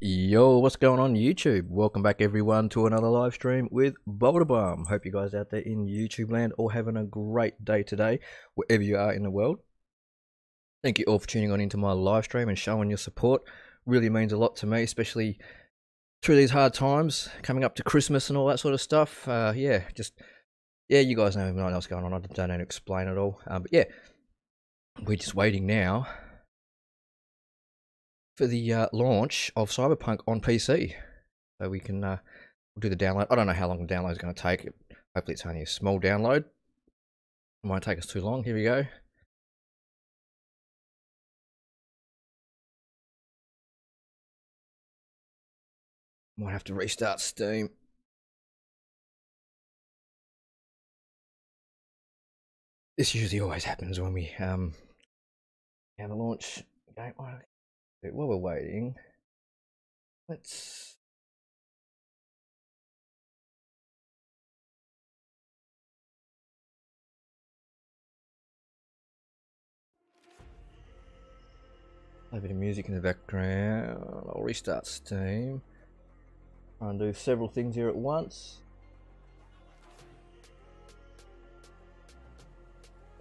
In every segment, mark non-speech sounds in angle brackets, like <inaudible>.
Yo, what's going on YouTube? Welcome back everyone to another live stream with Boulder Bomb. Hope you guys out there in YouTube land all having a great day today, wherever you are in the world. Thank you all for tuning on into my live stream and showing your support. Really means a lot to me, especially through these hard times, coming up to Christmas and all that sort of stuff. Uh, yeah, just yeah, you guys know nothing else going on. I don't know to explain it all. Um, but yeah, we're just waiting now for the uh, launch of Cyberpunk on PC. So we can uh, do the download. I don't know how long the download is going to take. Hopefully, it's only a small download. It won't take us too long. Here we go. Might have to restart Steam. This usually always happens when we um have a launch While we're waiting, let's play a bit of music in the background. I'll restart Steam. and do several things here at once.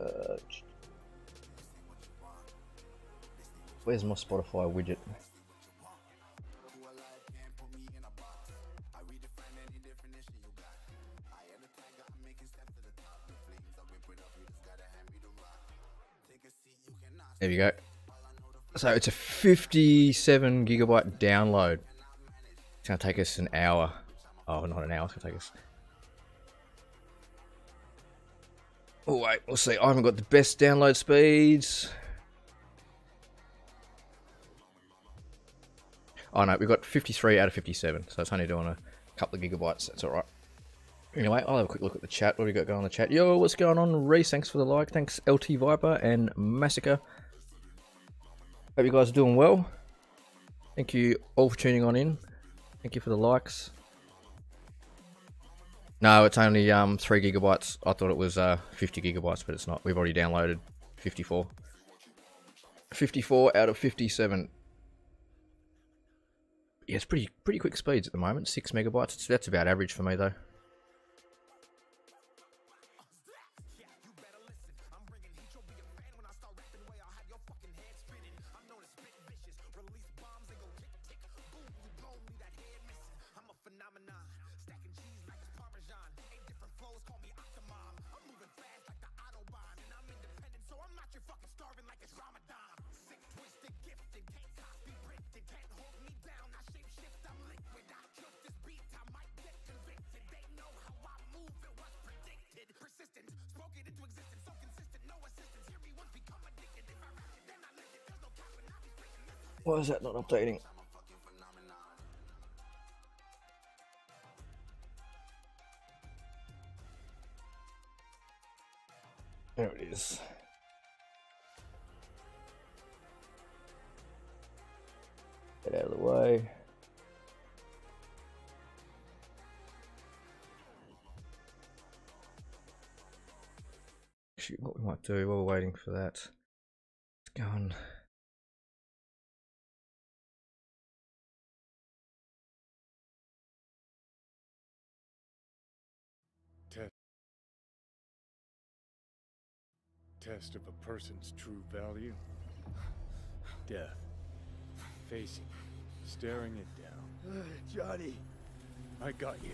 Uh, Where's my Spotify widget? There you go. So it's a 57 gigabyte download. It's gonna take us an hour. Oh, not an hour. It's gonna take us. Oh wait, we'll see. I haven't got the best download speeds. Oh no, we've got 53 out of 57, so it's only doing a couple of gigabytes. That's all right. Anyway, I'll have a quick look at the chat. What do we got going on the chat? Yo, what's going on, Reese? Thanks for the like. Thanks, LT Viper and Massacre. Hope you guys are doing well. Thank you all for tuning on in. Thank you for the likes. No, it's only um three gigabytes. I thought it was uh 50 gigabytes, but it's not. We've already downloaded 54. 54 out of 57 yeah, it's pretty pretty quick speeds at the moment. Six megabytes. That's about average for me though. Why is that not updating? There it is. Get out of the way. Actually, what we might do while we're waiting for that, let's go on. Test of a person's true value? Death. Facing staring it down. Uh, Johnny. I got you.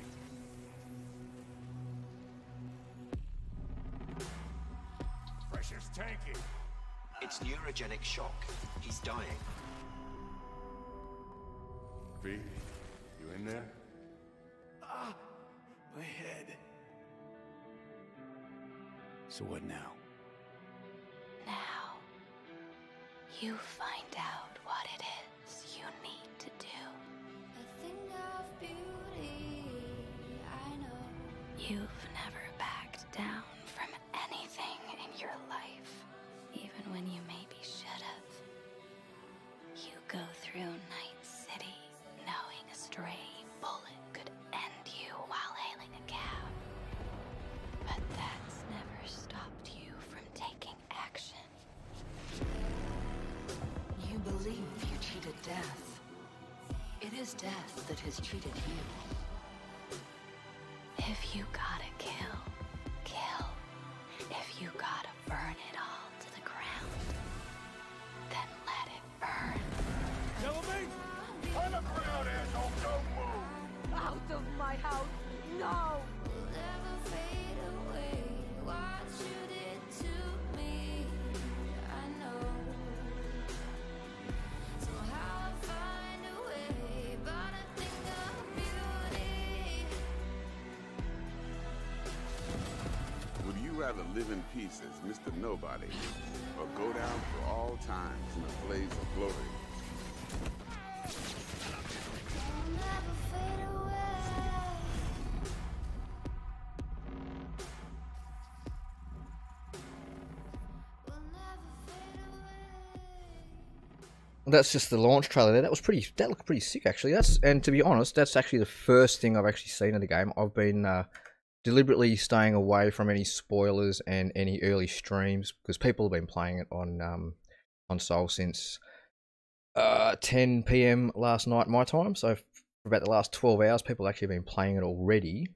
Pressure's tanking. It's neurogenic shock. He's dying. V, you in there? Ah, my head. So what now? You find out what it Believe you cheated death. It is death that has cheated you? If you gotta live in peace as Mr. Nobody or go down for all times in a blaze of glory? That's just the launch trailer there. That was pretty. That looked pretty sick, actually. That's and to be honest, that's actually the first thing I've actually seen in the game. I've been uh, deliberately staying away from any spoilers and any early streams because people have been playing it on um, console since uh, 10 p.m. last night my time. So for about the last 12 hours, people have actually been playing it already.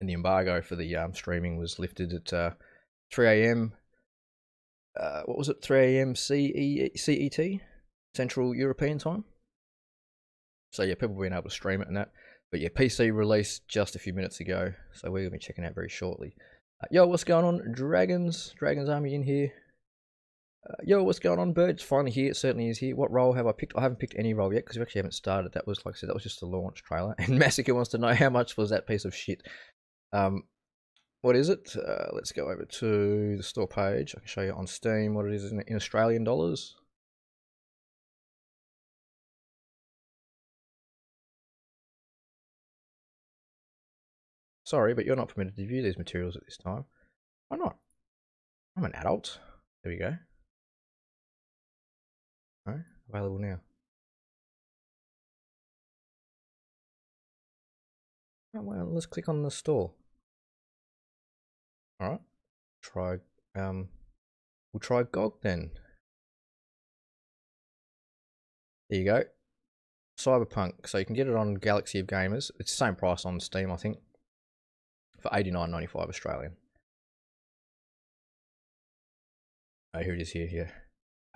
And the embargo for the um, streaming was lifted at uh, 3 a.m. Uh, what was it? 3 a.m. CE, CET, Central European time. So yeah, people have been able to stream it and that. But yeah, PC released just a few minutes ago, so we're gonna be checking out very shortly. Uh, yo, what's going on, Dragons? Dragons Army in here. Uh, yo, what's going on, Birds? Finally here. It certainly is here. What role have I picked? I haven't picked any role yet because we actually haven't started. That was like I said, that was just the launch trailer. <laughs> And Massacre wants to know how much was that piece of shit. Um, what is it? Uh, let's go over to the store page. I can show you on Steam what it is in, in Australian dollars. Sorry, but you're not permitted to view these materials at this time. Why not? I'm an adult. There we go. Alright, available now. Oh, well, let's click on the store. Alright. Try um we'll try GOG then. There you go. Cyberpunk. So you can get it on Galaxy of Gamers. It's the same price on Steam, I think. For eighty nine ninety five Australian. Oh, here it is here, here.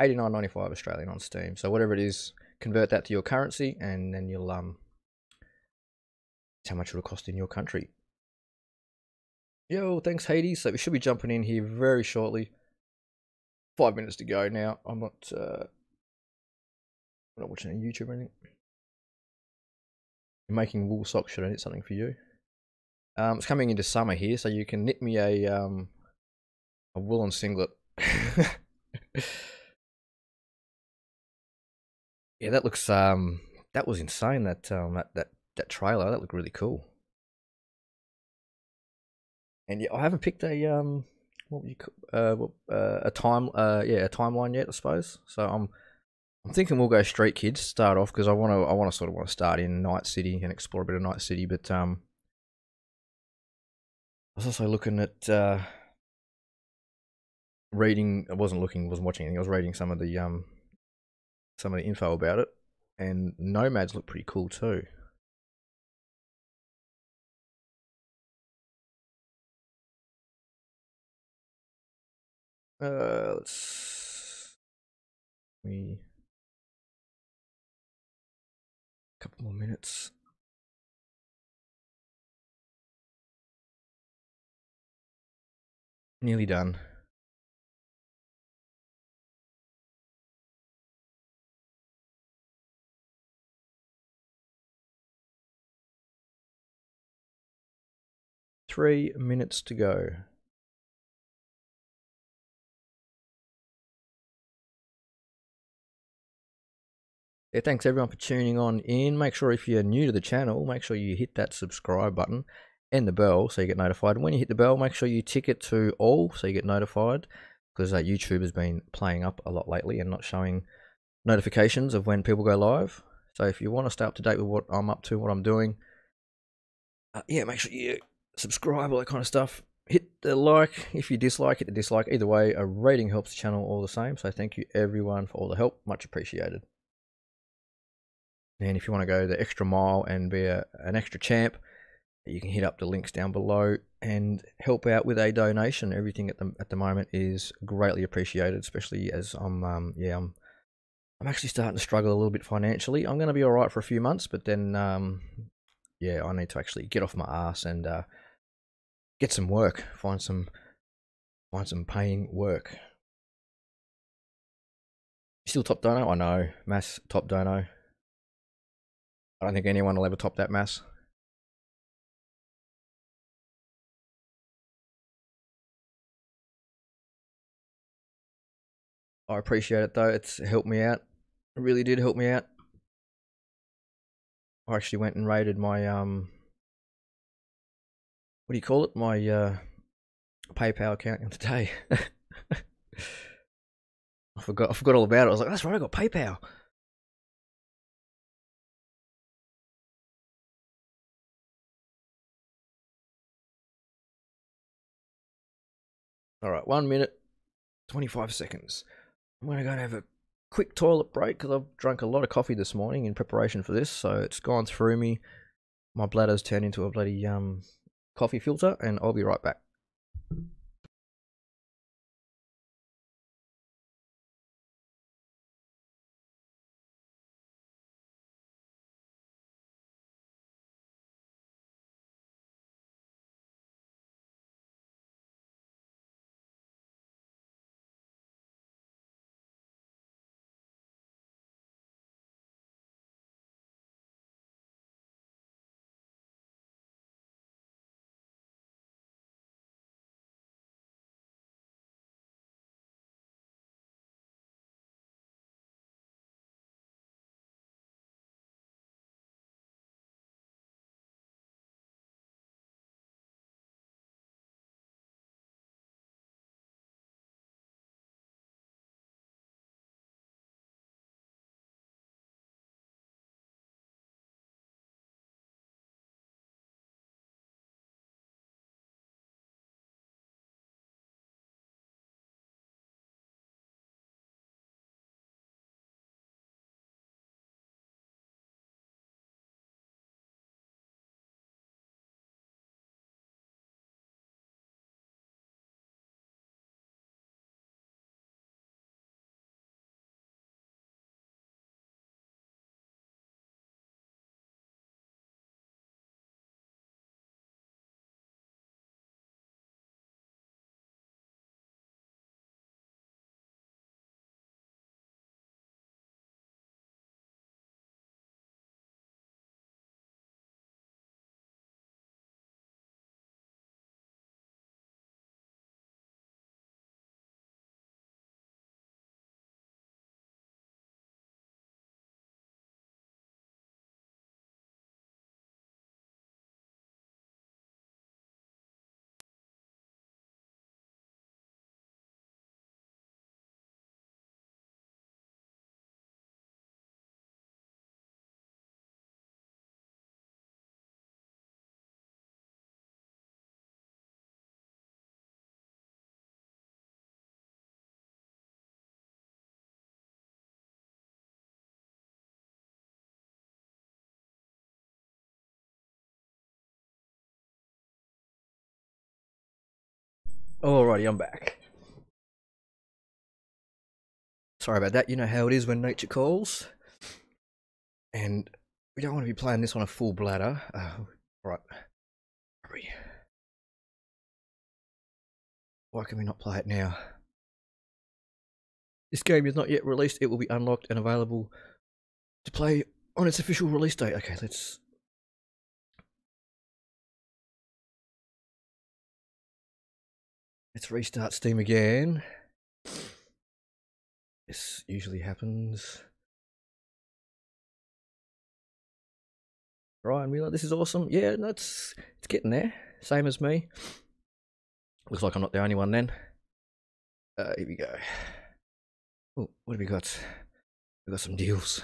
Eighty nine ninety five Australian on Steam. So whatever it is, convert that to your currency and then you'll um how much it'll cost in your country. Yo, thanks Hades. So we should be jumping in here very shortly. Five minutes to go now. I'm not uh I'm not watching any YouTube or anything. You're making wool socks, should I knit something for you? Um it's coming into summer here, so you can knit me a um a woolen singlet. <laughs> yeah, that looks um that was insane that um that, that that trailer, that looked really cool. And yeah, I haven't picked a um, what would you uh, uh, a time, uh, yeah, a timeline yet, I suppose. So I'm, I'm thinking we'll go Street Kids start off because I want to, I want to sort of want to start in Night City and explore a bit of Night City. But um, was also looking at uh, reading. I wasn't looking, wasn't watching anything. I was reading some of the um, some of the info about it, and Nomads look pretty cool too. Uh, let's we couple more minutes. Nearly done. Three minutes to go. Yeah, thanks everyone for tuning on in. Make sure if you're new to the channel, make sure you hit that subscribe button and the bell so you get notified. And when you hit the bell, make sure you tick it to all so you get notified because uh, YouTube has been playing up a lot lately and not showing notifications of when people go live. So if you want to stay up to date with what I'm up to, what I'm doing, uh, yeah, make sure you subscribe, all that kind of stuff. Hit the like if you dislike, hit the dislike. Either way, a rating helps the channel all the same. So thank you everyone for all the help. Much appreciated. And if you want to go the extra mile and be a, an extra champ, you can hit up the links down below and help out with a donation. Everything at the at the moment is greatly appreciated, especially as I'm um, yeah I'm I'm actually starting to struggle a little bit financially. I'm going to be all right for a few months, but then um, yeah, I need to actually get off my ass and uh, get some work, find some find some paying work. Still top dono? I know, mass top dono. I don't think anyone will ever top that mass. I appreciate it though. It's helped me out. It really did help me out. I actually went and raided my um what do you call it? My uh PayPal account today. <laughs> I forgot I forgot all about it. I was like, that's right, I got PayPal. Alright, one minute, 25 seconds. I'm going to go and have a quick toilet break because I've drunk a lot of coffee this morning in preparation for this, so it's gone through me. My bladder's turned into a bloody um, coffee filter, and I'll be right back. Alrighty, I'm back. Sorry about that. You know how it is when nature calls. And we don't want to be playing this on a full bladder. Uh, right. Why can we not play it now? This game is not yet released. It will be unlocked and available to play on its official release date. Okay, let's Let's restart Steam again. This usually happens. Ryan Wheeler, this is awesome. Yeah, that's it's getting there. Same as me. Looks like I'm not the only one then. Uh, here we go. Oh, what have we got? We got some deals.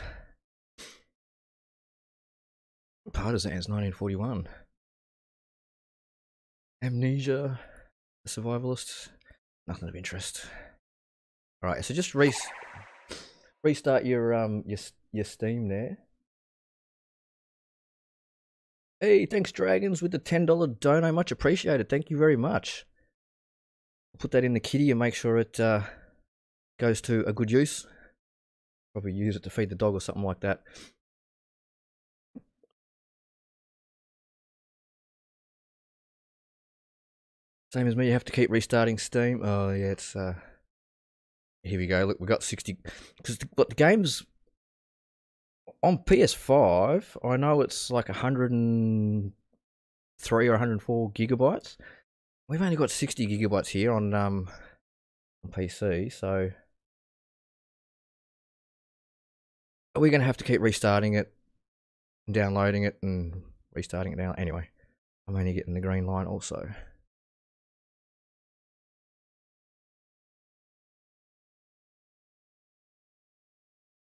Partisans, 1941. Amnesia, the survivalists, nothing of interest. All right, so just re- restart your um your your Steam there. Hey, thanks Dragons with the $10 dono. Much appreciated. Thank you very much. Put that in the kitty and make sure it uh, goes to a good use. Probably use it to feed the dog or something like that. Same as me, you have to keep restarting Steam. Oh yeah, it's uh here we go. Look, we got 60 because the, but the game's on PS5. I know it's like 103 or 104 gigabytes. We've only got 60 gigabytes here on um on PC, so we're gonna have to keep restarting it, downloading it, and restarting it now. Anyway, I'm only getting the green line also.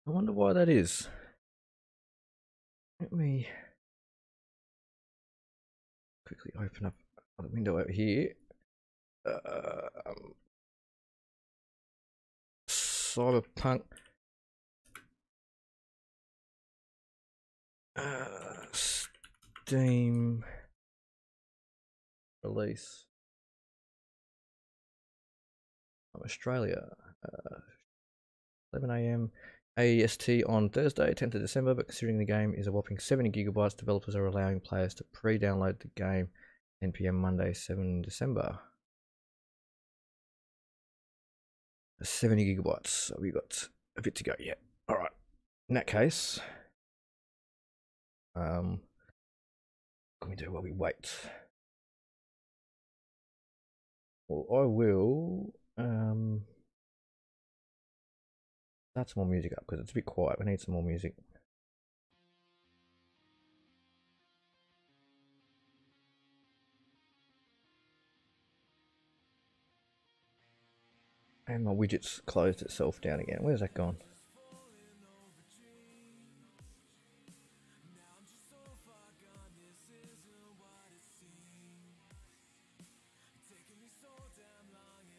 I wonder why that is. Let me quickly open up the window over here. Um, Cyberpunk. Uh, Steam release Australia. Uh, 11 a.m. AEST on Thursday, 10th of December, but considering the game is a whopping 70 gigabytes, developers are allowing players to pre download the game 10 pm Monday, 7 December. 70 gigabytes, so we got a bit to go yet. Alright, in that case, um, can we do while we wait? Well, I will, um, Add some more music up because it's a bit quiet. We need some more music. And my widget's closed itself down again. Where's that gone?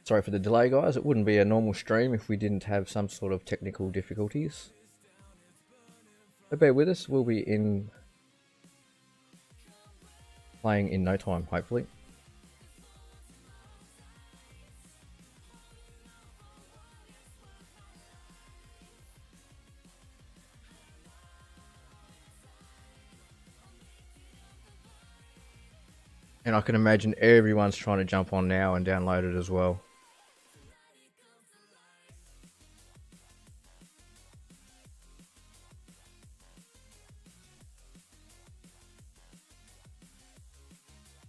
Sorry for the delay, guys. It wouldn't be a normal stream if we didn't have some sort of technical difficulties. But bear with us. We'll be in playing in no time, hopefully. And I can imagine everyone's trying to jump on now and download it as well.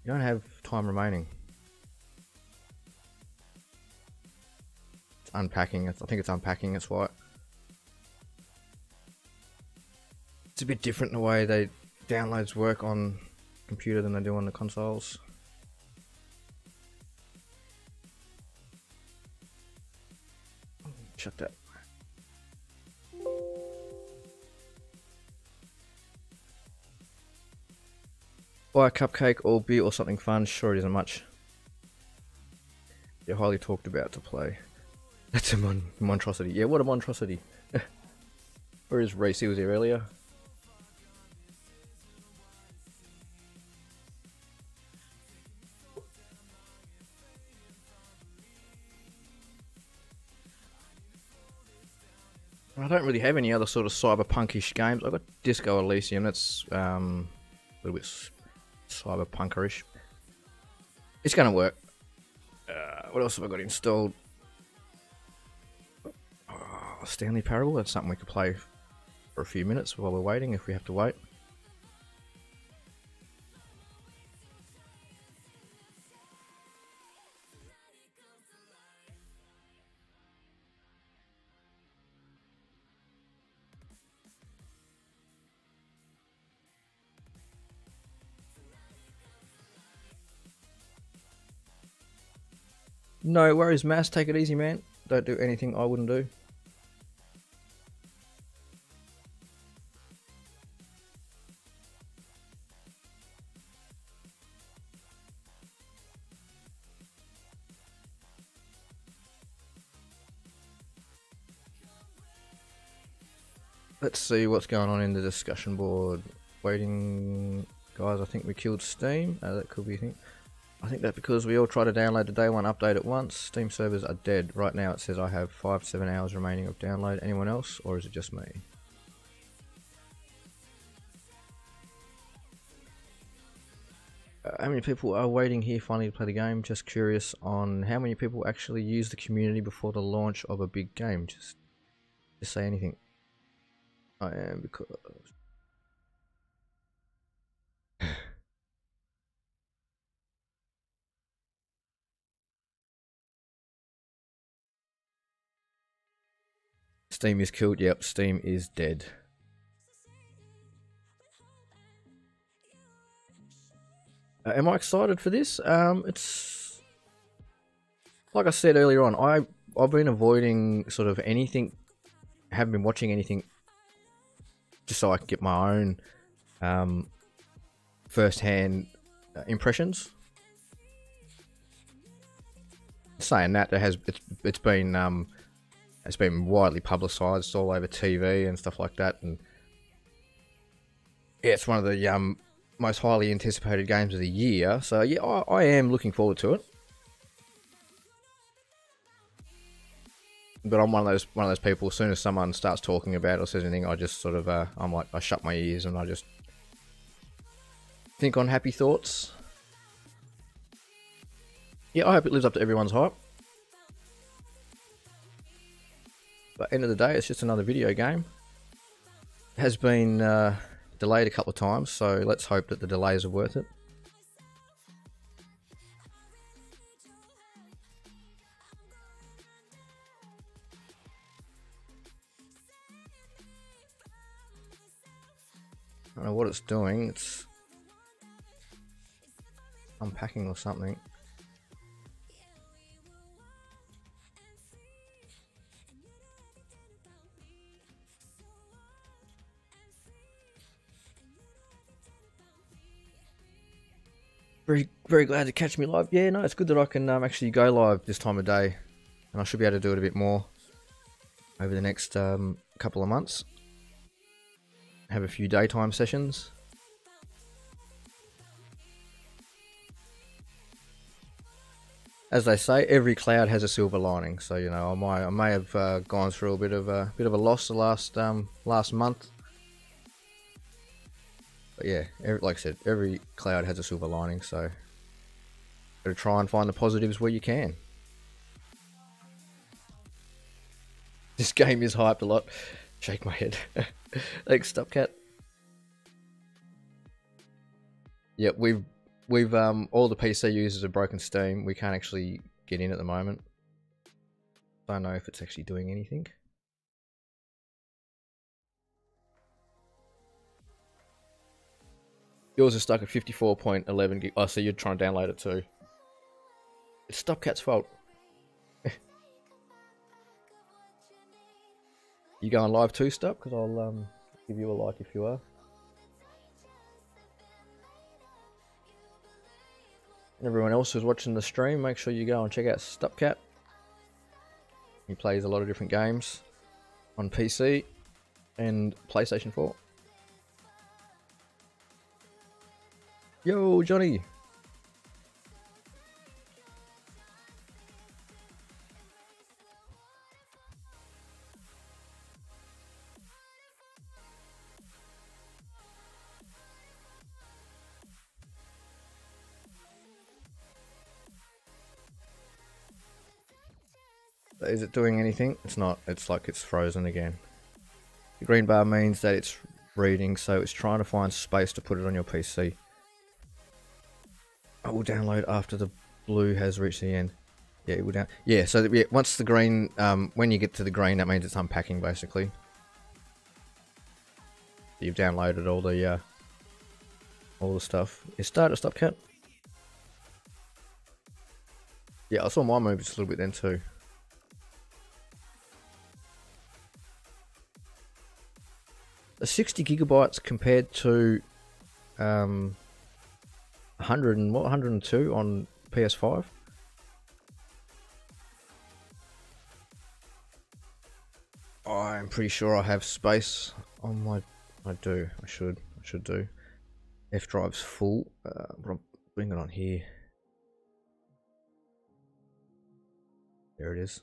You don't have time remaining. It's unpacking. I think it's unpacking. That's why. It's a bit different the way they downloads work on computer than they do on the consoles. Shut that. Buy a cupcake or beer or something fun. Sure, it isn't much. You're highly talked about to play. <laughs> That's a mon monstrosity. Yeah, what a monstrosity. <laughs> Where is Reese? He was here earlier. I don't really have any other sort of cyberpunkish games. I've got Disco Elysium. That's um, a little bit cyberpunkerish. It's going to work. Uh, what else have I got installed? Oh, Stanley Parable. That's something we could play for a few minutes while we're waiting, if we have to wait. No worries, Mass. Take it easy, man. Don't do anything I wouldn't do. Let's see what's going on in the discussion board. Waiting guys, I think we killed Steam. Uh, that could be a thing. I think that's because we all try to download the day one update at once. Steam servers are dead. Right now it says I have 5 7 hours remaining of download. Anyone else, or is it just me? Uh, how many people are waiting here finally to play the game? Just curious on how many people actually use the community before the launch of a big game. Just, just say anything. I am because. Steam is killed. Yep, Steam is dead. Uh, am I excited for this? Um, it's like I said earlier on. I I've been avoiding sort of anything. Haven't been watching anything just so I can get my own um, first-hand uh, impressions. Saying that, there has it's it's been um, it's been widely publicised all over TV and stuff like that, and yeah, it's one of the um, most highly anticipated games of the year. So yeah, I, I am looking forward to it. But I'm one of those one of those people. As soon as someone starts talking about it or says anything, I just sort of uh, I'm like I shut my ears and I just think on happy thoughts. Yeah, I hope it lives up to everyone's hype. But end of the day, it's just another video game. It has been uh, delayed a couple of times, so let's hope that the delays are worth it. I don't know what it's doing. It's unpacking or something. Very, very glad to catch me live. Yeah, no, it's good that I can um, actually go live this time of day, and I should be able to do it a bit more over the next um, couple of months. Have a few daytime sessions. As they say, every cloud has a silver lining. So you know, I might, I may have uh, gone through a bit of a bit of a loss the last um, last month but yeah, every, like I said, every cloud has a silver lining, so gotta try and find the positives where you can. <laughs> This game is hyped a lot. Shake my head. <laughs> Thanks, Stopcat. Yeah, we've we've um all the PC users have broken Steam. We can't actually get in at the moment. I don't know if it's actually doing anything. Yours is stuck at 54.11 gig. Oh, so you're trying to download it too. It's Stopcat's fault. <laughs> you going live too, Stop? Because I'll um, give you a like if you are. And everyone else who's watching the stream, make sure you go and check out Stopcat. He plays a lot of different games on PC and PlayStation 4. Yo, Johnny. Is it doing anything? It's not. It's like it's frozen again. The green bar means that it's reading, so it's trying to find space to put it on your PC. I will download after the blue has reached the end. Yeah, it will down. Yeah, so yeah, once the green, um, when you get to the green, that means it's unpacking basically. You've downloaded all the, uh, all the stuff. Is start a stop count? Yeah, I saw my move just a little bit then too. The 60 gigabytes compared to um, 100 and what 102 on PS5. I'm pretty sure I have space on my. I do. I should. I should do. F drive's full. Uh, I'll bring it on here. There it is.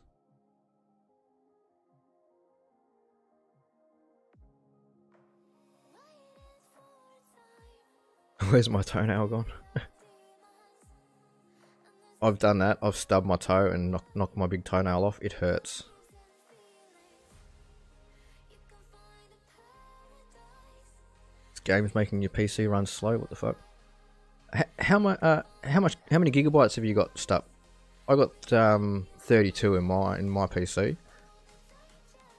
<laughs> Where's my toenail gone? I've done that. I've stubbed my toe and knocked, knocked my big toenail off. It hurts. This game's making your PC run slow. What the fuck? H how much? Uh, how much? How many gigabytes have you got stuck? I got um, 32 in my in my PC,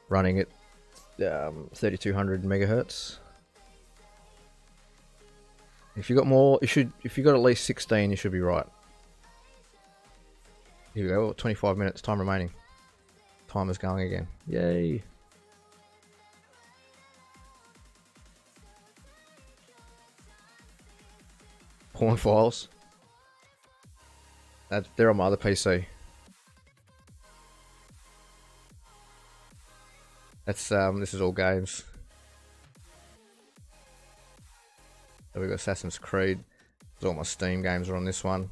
running at um, 3200 megahertz. If you got more, you should. If you got at least 16, you should be right. Here we go. 25 minutes. Time remaining. Time is going again. Yay! Porn files. That they're on my other PC. That's um. This is all games. So we got Assassin's Creed. All my Steam games are on this one.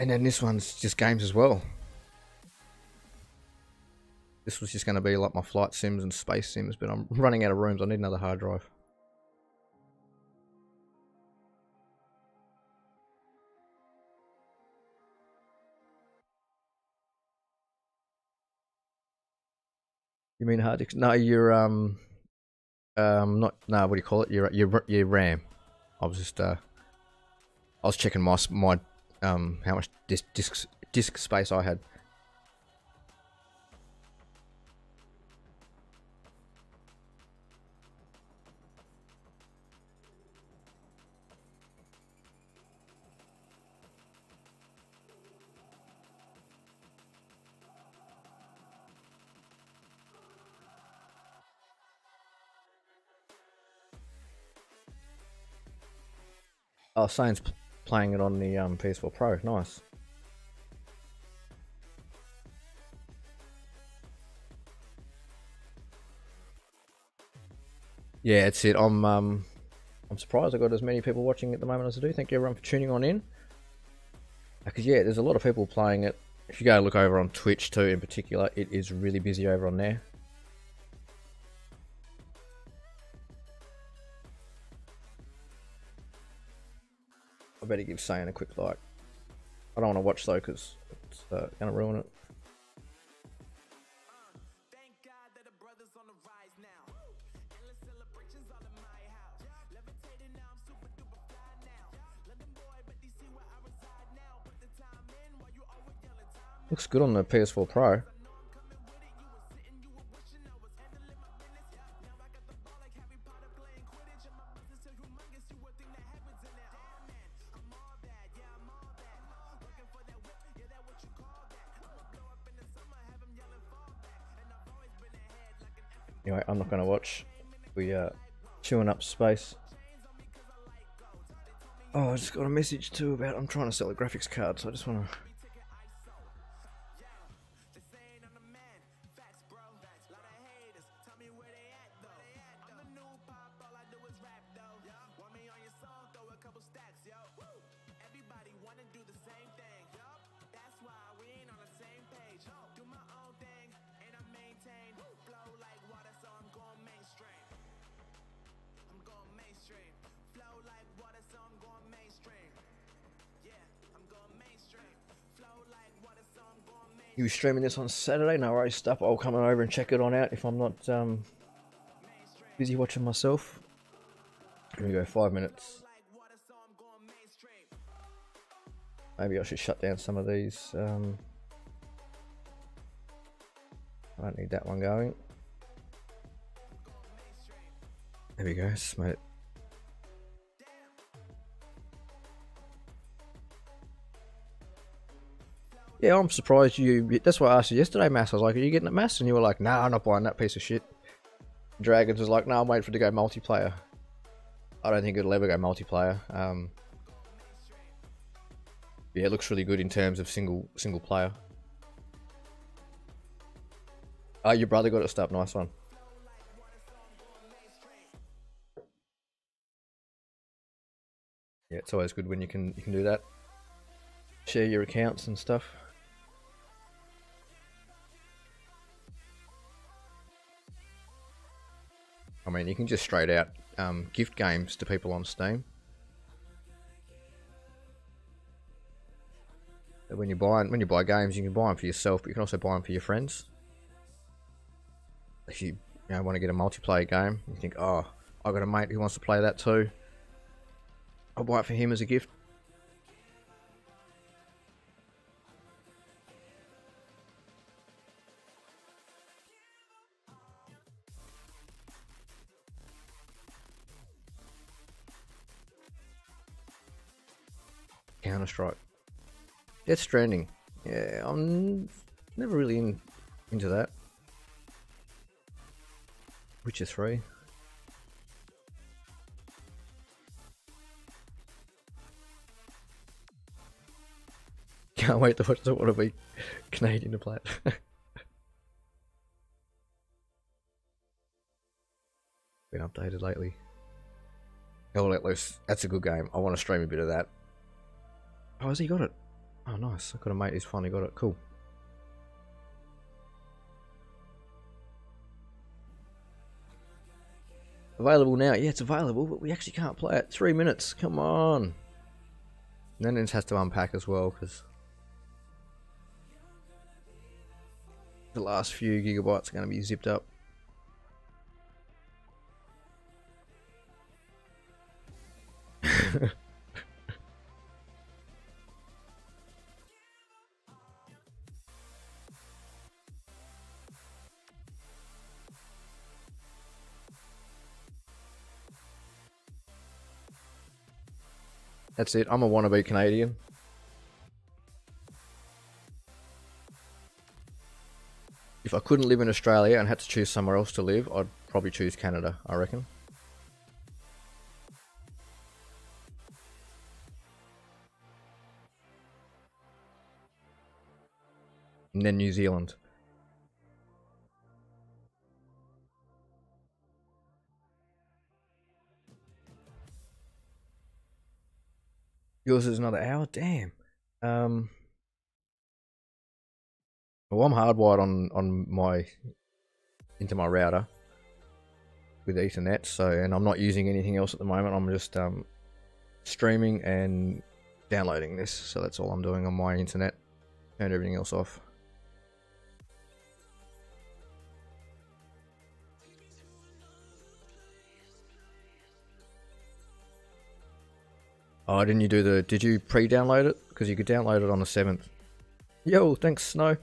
And then this one's just games as well. This was just going to be like my flight sims and space sims, but I'm running out of rooms. I need another hard drive. You mean hard disk? No, you're um, um, not no. What do you call it? Your your your RAM. I was just uh, I was checking my my um how much disk disk disk space I had. Oh, p- playing it on the um, PS4 Pro. Nice. Yeah, that's it. I'm um, I'm surprised I got as many people watching at the moment as I do. Thank you everyone for tuning on in. Because yeah, there's a lot of people playing it. If you go look over on Twitch too, in particular, it is really busy over on there. Better give Sane a quick like. I don't want to watch though because it's uh, gonna ruin it. Looks good on the PS4 Pro. Not gonna watch. We uh chewing up space. Oh, I just got a message too about I'm trying to sell a graphics card, so I just wanna You streaming this on Saturday? No worries, stuff. I'll come over and check it on out if I'm not um, busy watching myself. Here we go, five minutes. Maybe I should shut down some of these. Um, I don't need that one going. There we go, smoke. Yeah, I'm surprised you. That's why I asked you yesterday, Mass. I was like, "Are you getting it, Mass?" And you were like, "Nah, I'm not buying that piece of shit." Dragons was like, "No, I'm waiting for it to go multiplayer." I don't think it'll ever go multiplayer. Um, yeah, it looks really good in terms of single single player. Oh, your brother got it stuff. Nice one. Yeah, it's always good when you can you can do that. Share your accounts and stuff. I mean, you can just straight out um, gift games to people on Steam. When you buy when you buy games, you can buy them for yourself, but you can also buy them for your friends. If you, you know, want to get a multiplayer game, you think, oh, I've got a mate who wants to play that too. I'll buy it for him as a gift. Counter Strike. Death Stranding. Yeah, I'm never really in, into that. Witcher 3. <laughs> Can't wait to watch the want to be Canadian to play it. <laughs> Been updated lately. Hell Let Loose. That's a good game. I want to stream a bit of that. Oh, has he got it? Oh, nice. I've got a mate who's finally got it. Cool. Available now. Yeah, it's available, but we actually can't play it. Three minutes. Come on. And then it has to unpack as well, because the last few gigabytes are going to be zipped up. <laughs> That's it. I'm a wannabe Canadian. If I couldn't live in Australia and had to choose somewhere else to live, I'd probably choose Canada, I reckon. And then New Zealand. Yours is another hour? Damn. Um well, I'm hardwired on on my into my router with Ethernet, so and I'm not using anything else at the moment. I'm just um, streaming and downloading this, so that's all I'm doing on my internet. Turn everything else off. Oh, didn't you do the? Did you pre-download it? Because you could download it on the seventh. Yo, thanks, Snow.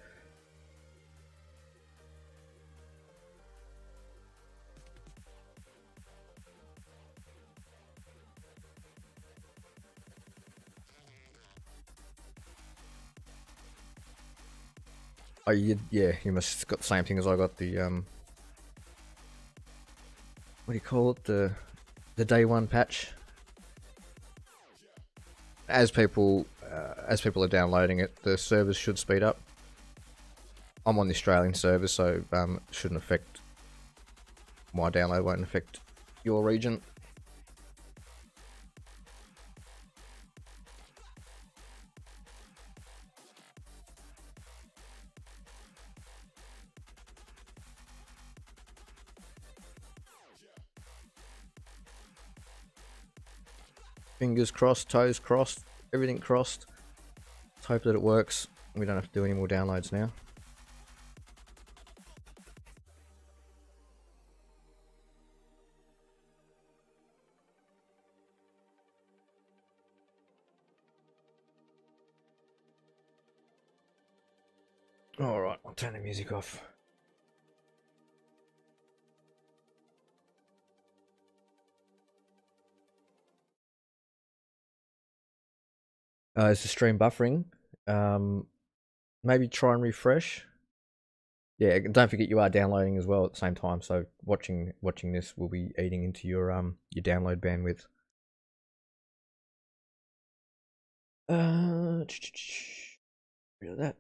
Oh, you, yeah, you must have got the same thing as I got the um. What do you call it? The the day one patch. As people uh, as people are downloading it, the servers should speed up. I'm on the Australian server, so um, shouldn't affect my download. Won't affect your region. Fingers crossed, toes crossed, everything crossed. Let's hope that it works. We don't have to do any more downloads now. Alright, I'll turn the music off. Uh, is the stream buffering? Um, maybe try and refresh. Yeah, don't forget you are downloading as well at the same time. So watching watching this will be eating into your um your download bandwidth. Uh, <tsk> that.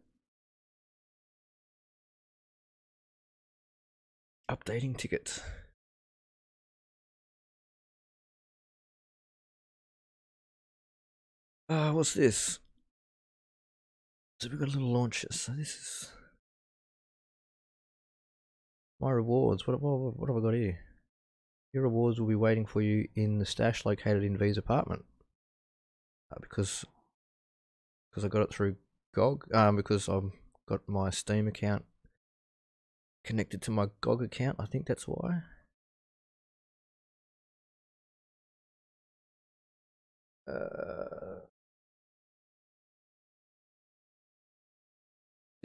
Updating ticket. Uh, what's this? So we've got a little launches. So this is my rewards. What, what, what have I got here? Your rewards will be waiting for you in the stash located in V's apartment. Uh, because because I got it through GOG. Um, because I've got my Steam account connected to my GOG account. I think that's why. Uh,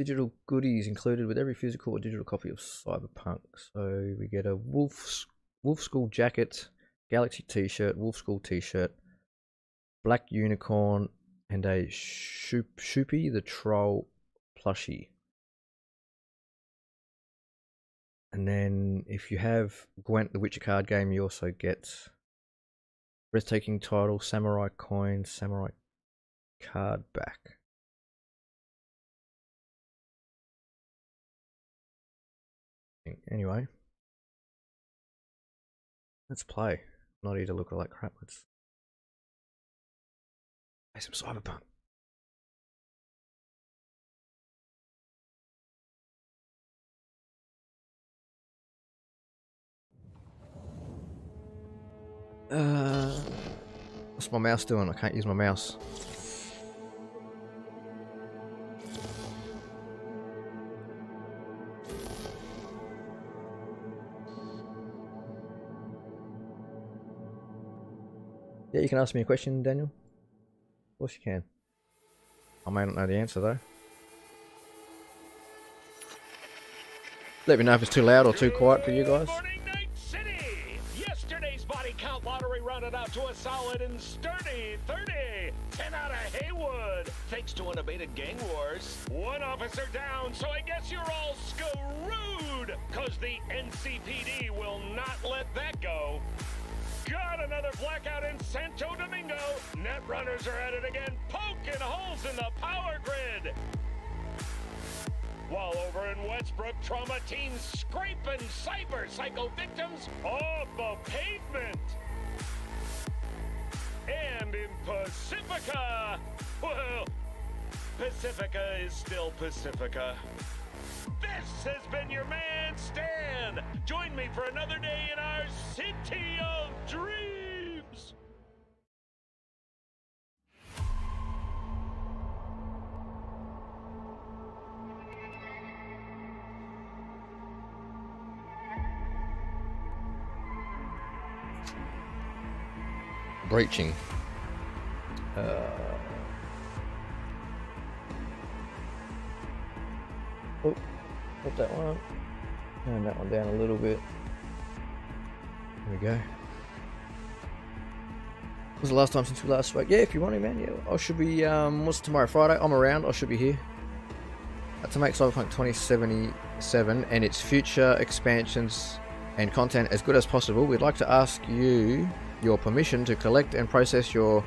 digital goodies included with every physical or digital copy of Cyberpunk. So we get a Wolf Wolf School jacket, Galaxy T-shirt, Wolf School T-shirt, Black Unicorn, and a Shoop Shoopy the Troll plushie. And then if you have Gwent the Witcher card game, you also get breathtaking title, samurai coin, samurai card back. Anyway, let's play. Not here to look like crap. Let's play some cyberpunk. Uh, what's my mouse doing? I can't use my mouse. Yeah, you can ask me a question, Daniel. Of course you can. I may not know the answer though. Let me know if it's too loud or too quiet for you guys. Morning, Night City! Yesterday's body count lottery rounded out to a solid and sturdy 30. 10 out of Heywood, thanks to unabated gang wars. One officer down, so I guess you're all screwed, cause the NCPD will not let that go. Got another blackout in Santo Domingo. Net runners are at it again, poking holes in the power grid. While over in Westbrook, trauma teams scraping cyber psycho victims off the pavement. And in Pacifica, well, Pacifica is still Pacifica. This has been your man, Stan. Join me for another day in our city of dreams. breaching. Uh, put that one up. That one down a little bit. There we go. Was the last time since we last spoke? Yeah, if you want to, man. Yeah, I should be. Um, what's tomorrow? Friday. I'm around. I should be here. To make Cyberpunk 2077 and its future expansions and content as good as possible, we'd like to ask you your permission to collect and process your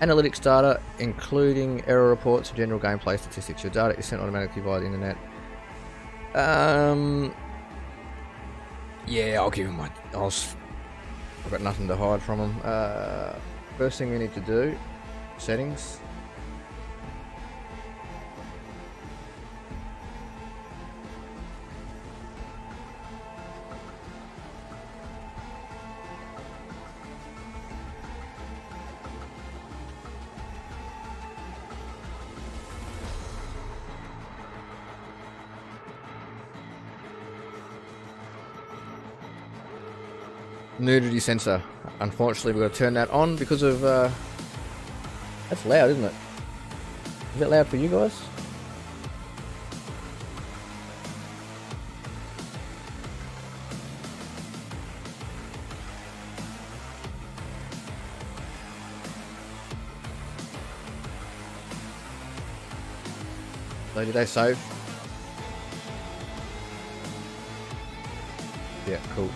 analytics data, including error reports, and general gameplay statistics. Your data is sent automatically via the internet. Um, yeah, I'll give him my. I'll, I've got nothing to hide from him. Uh, first thing we need to do, settings. Nudity censor. Unfortunately, we've got to turn that on because of. Uh, that's loud, isn't it? Is that loud for you guys? So did they save? Yeah, cool.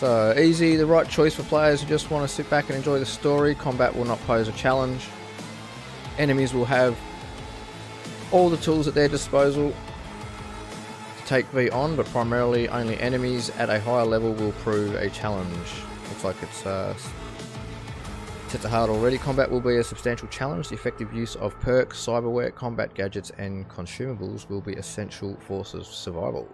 So easy, the right choice for players who just want to sit back and enjoy the story. Combat will not pose a challenge. Enemies will have all the tools at their disposal to take V on, but primarily only enemies at a higher level will prove a challenge. Looks like it's uh, set to hard already. Combat will be a substantial challenge. The effective use of perks, cyberware, combat gadgets, and consumables will be essential forces for survival.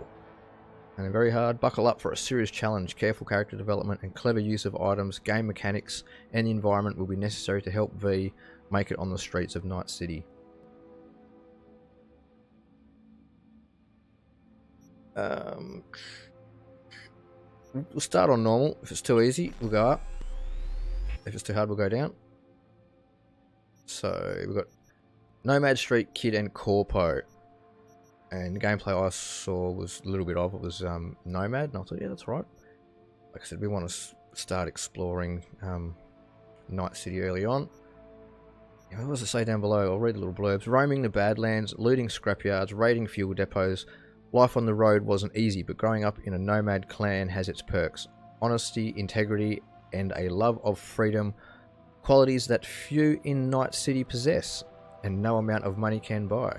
And very hard. Buckle up for a serious challenge. Careful character development and clever use of items, game mechanics, and the environment will be necessary to help V make it on the streets of Night City. Um, we'll start on normal. If it's too easy, we'll go up. If it's too hard, we'll go down. So we've got Nomad Street Kid and Corpo. And the gameplay I saw was a little bit of it was um, Nomad, and I thought, yeah, that's right. Like I said, we want to start exploring um, Night City early on. Yeah, What does it say down below? I'll read the little blurbs. Roaming the Badlands, looting scrapyards, raiding fuel depots. Life on the road wasn't easy, but growing up in a nomad clan has its perks. Honesty, integrity, and a love of freedom. Qualities that few in Night City possess, and no amount of money can buy.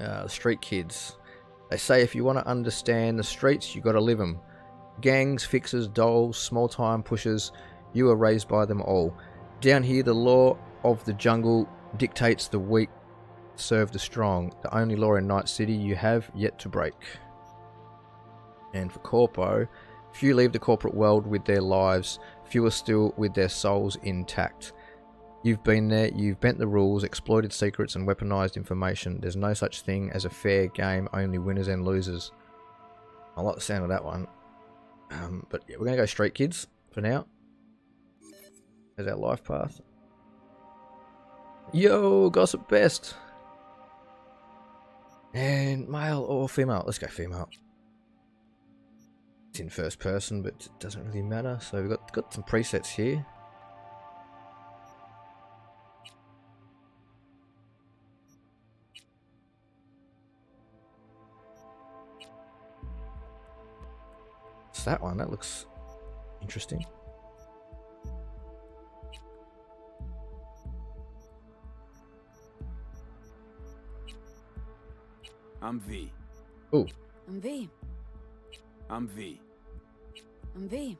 Uh, street kids. They say if you want to understand the streets, you got to live them. Gangs, fixers, dolls, small time pushers, you are raised by them all. Down here, the law of the jungle dictates the weak serve the strong. The only law in Night City you have yet to break. And for Corpo, few leave the corporate world with their lives, fewer still with their souls intact. You've been there, you've bent the rules, exploited secrets, and weaponized information. There's no such thing as a fair game, only winners and losers. I like the sound of that one. Um, but yeah, we're going to go straight kids for now. As our life path. Yo, gossip best. And male or female? Let's go female. It's in first person, but it doesn't really matter. So we've got, got some presets here. It's that one. That looks interesting. I'm V. Oh, I'm V. I'm V. I'm V.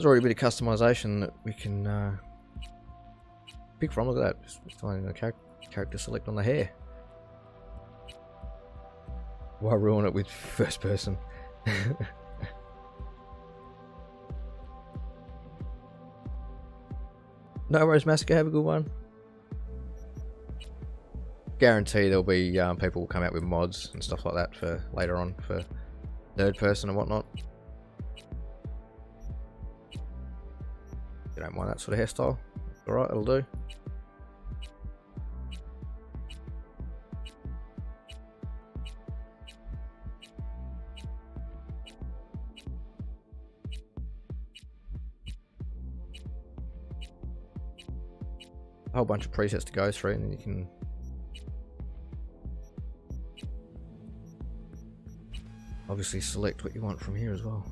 there's already a bit of customization that we can uh, pick from. Look at that. Just finding a char character select on the hair. Why ruin it with first person? <laughs> no worries, Massacre. Have a good one. Guarantee there'll be um, people will come out with mods and stuff like that for later on for third person and whatnot. Sort of hairstyle? Alright, it'll do. A whole bunch of presets to go through and then you can obviously select what you want from here as. Well,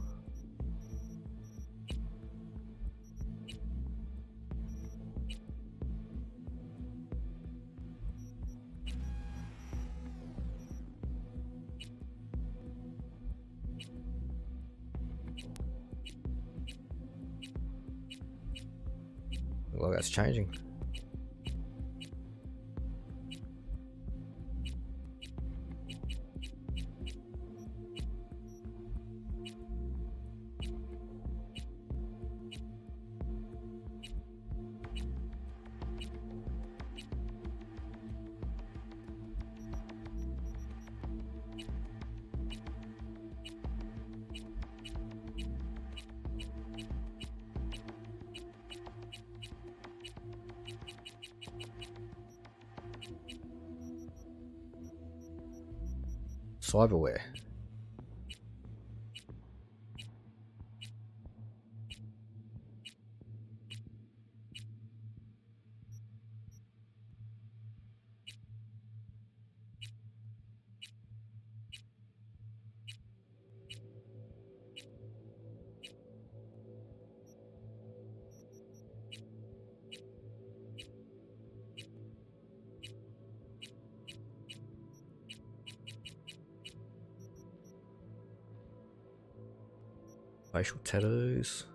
Facial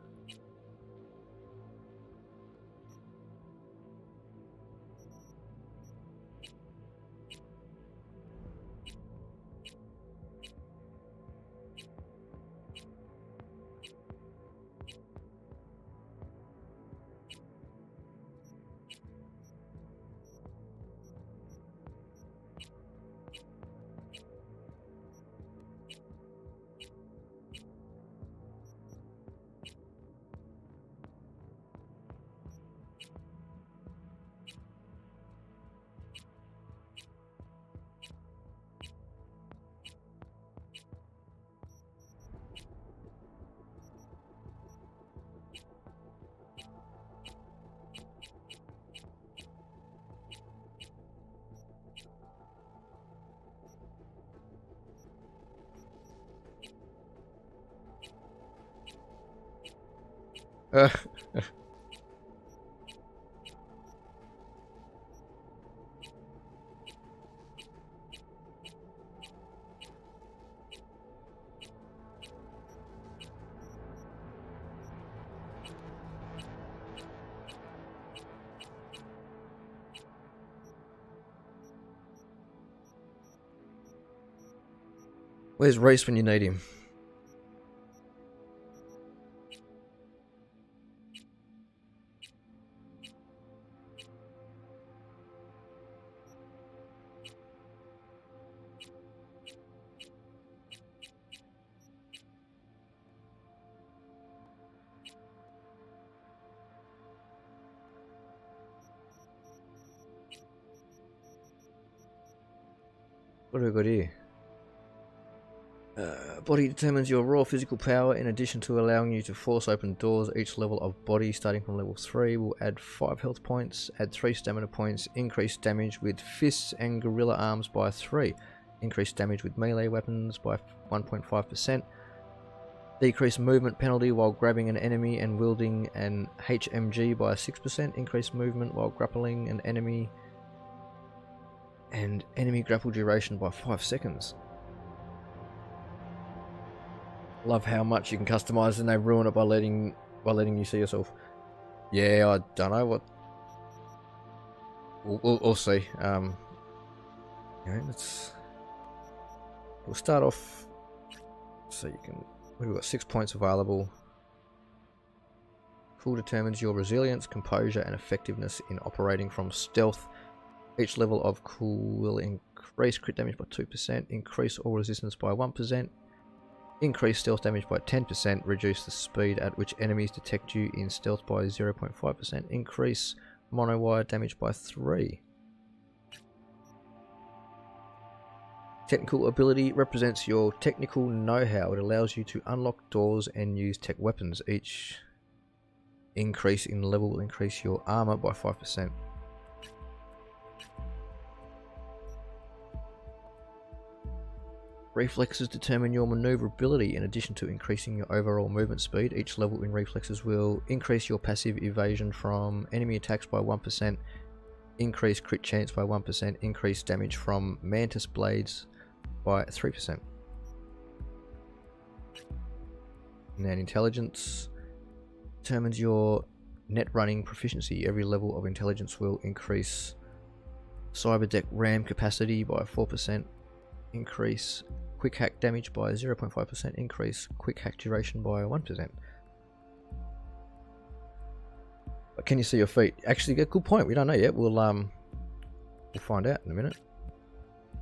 Where's Reese when you need him? Determines your raw physical power in addition to allowing you to force open doors. Each level of body starting from level 3 will add 5 health points, add 3 stamina points, increase damage with fists and gorilla arms by 3, increase damage with melee weapons by 1.5%, decrease movement penalty while grabbing an enemy and wielding an HMG by 6%, increase movement while grappling an enemy and enemy grapple duration by 5 seconds. Love how much you can customize and they ruin it by letting by letting you see yourself. Yeah, I don't know what. We'll, we'll, we'll see. Um, okay, let's. We'll start off. So you can. We've got six points available. Cool determines your resilience, composure, and effectiveness in operating from stealth. Each level of cool will increase crit damage by 2%, increase all resistance by 1%, increase stealth damage by 10%, reduce the speed at which enemies detect you in stealth by 0.5%, increase monowire damage by 3. Technical ability represents your technical know-how. It allows you to unlock doors and use tech weapons. Each increase in level will increase your armor by 5%. Reflexes determine your maneuverability in addition to increasing your overall movement speed. Each level in reflexes will increase your passive evasion from enemy attacks by 1%, increase crit chance by 1%, increase damage from mantis blades by 3%. And then intelligence determines your net running proficiency. Every level of intelligence will increase cyberdeck RAM capacity by 4%, increase quick hack damage by 0.5%, increase quick hack duration by 1%. But can you see your feet? Actually, a good point. We don't know yet. We'll um, we'll find out in a minute.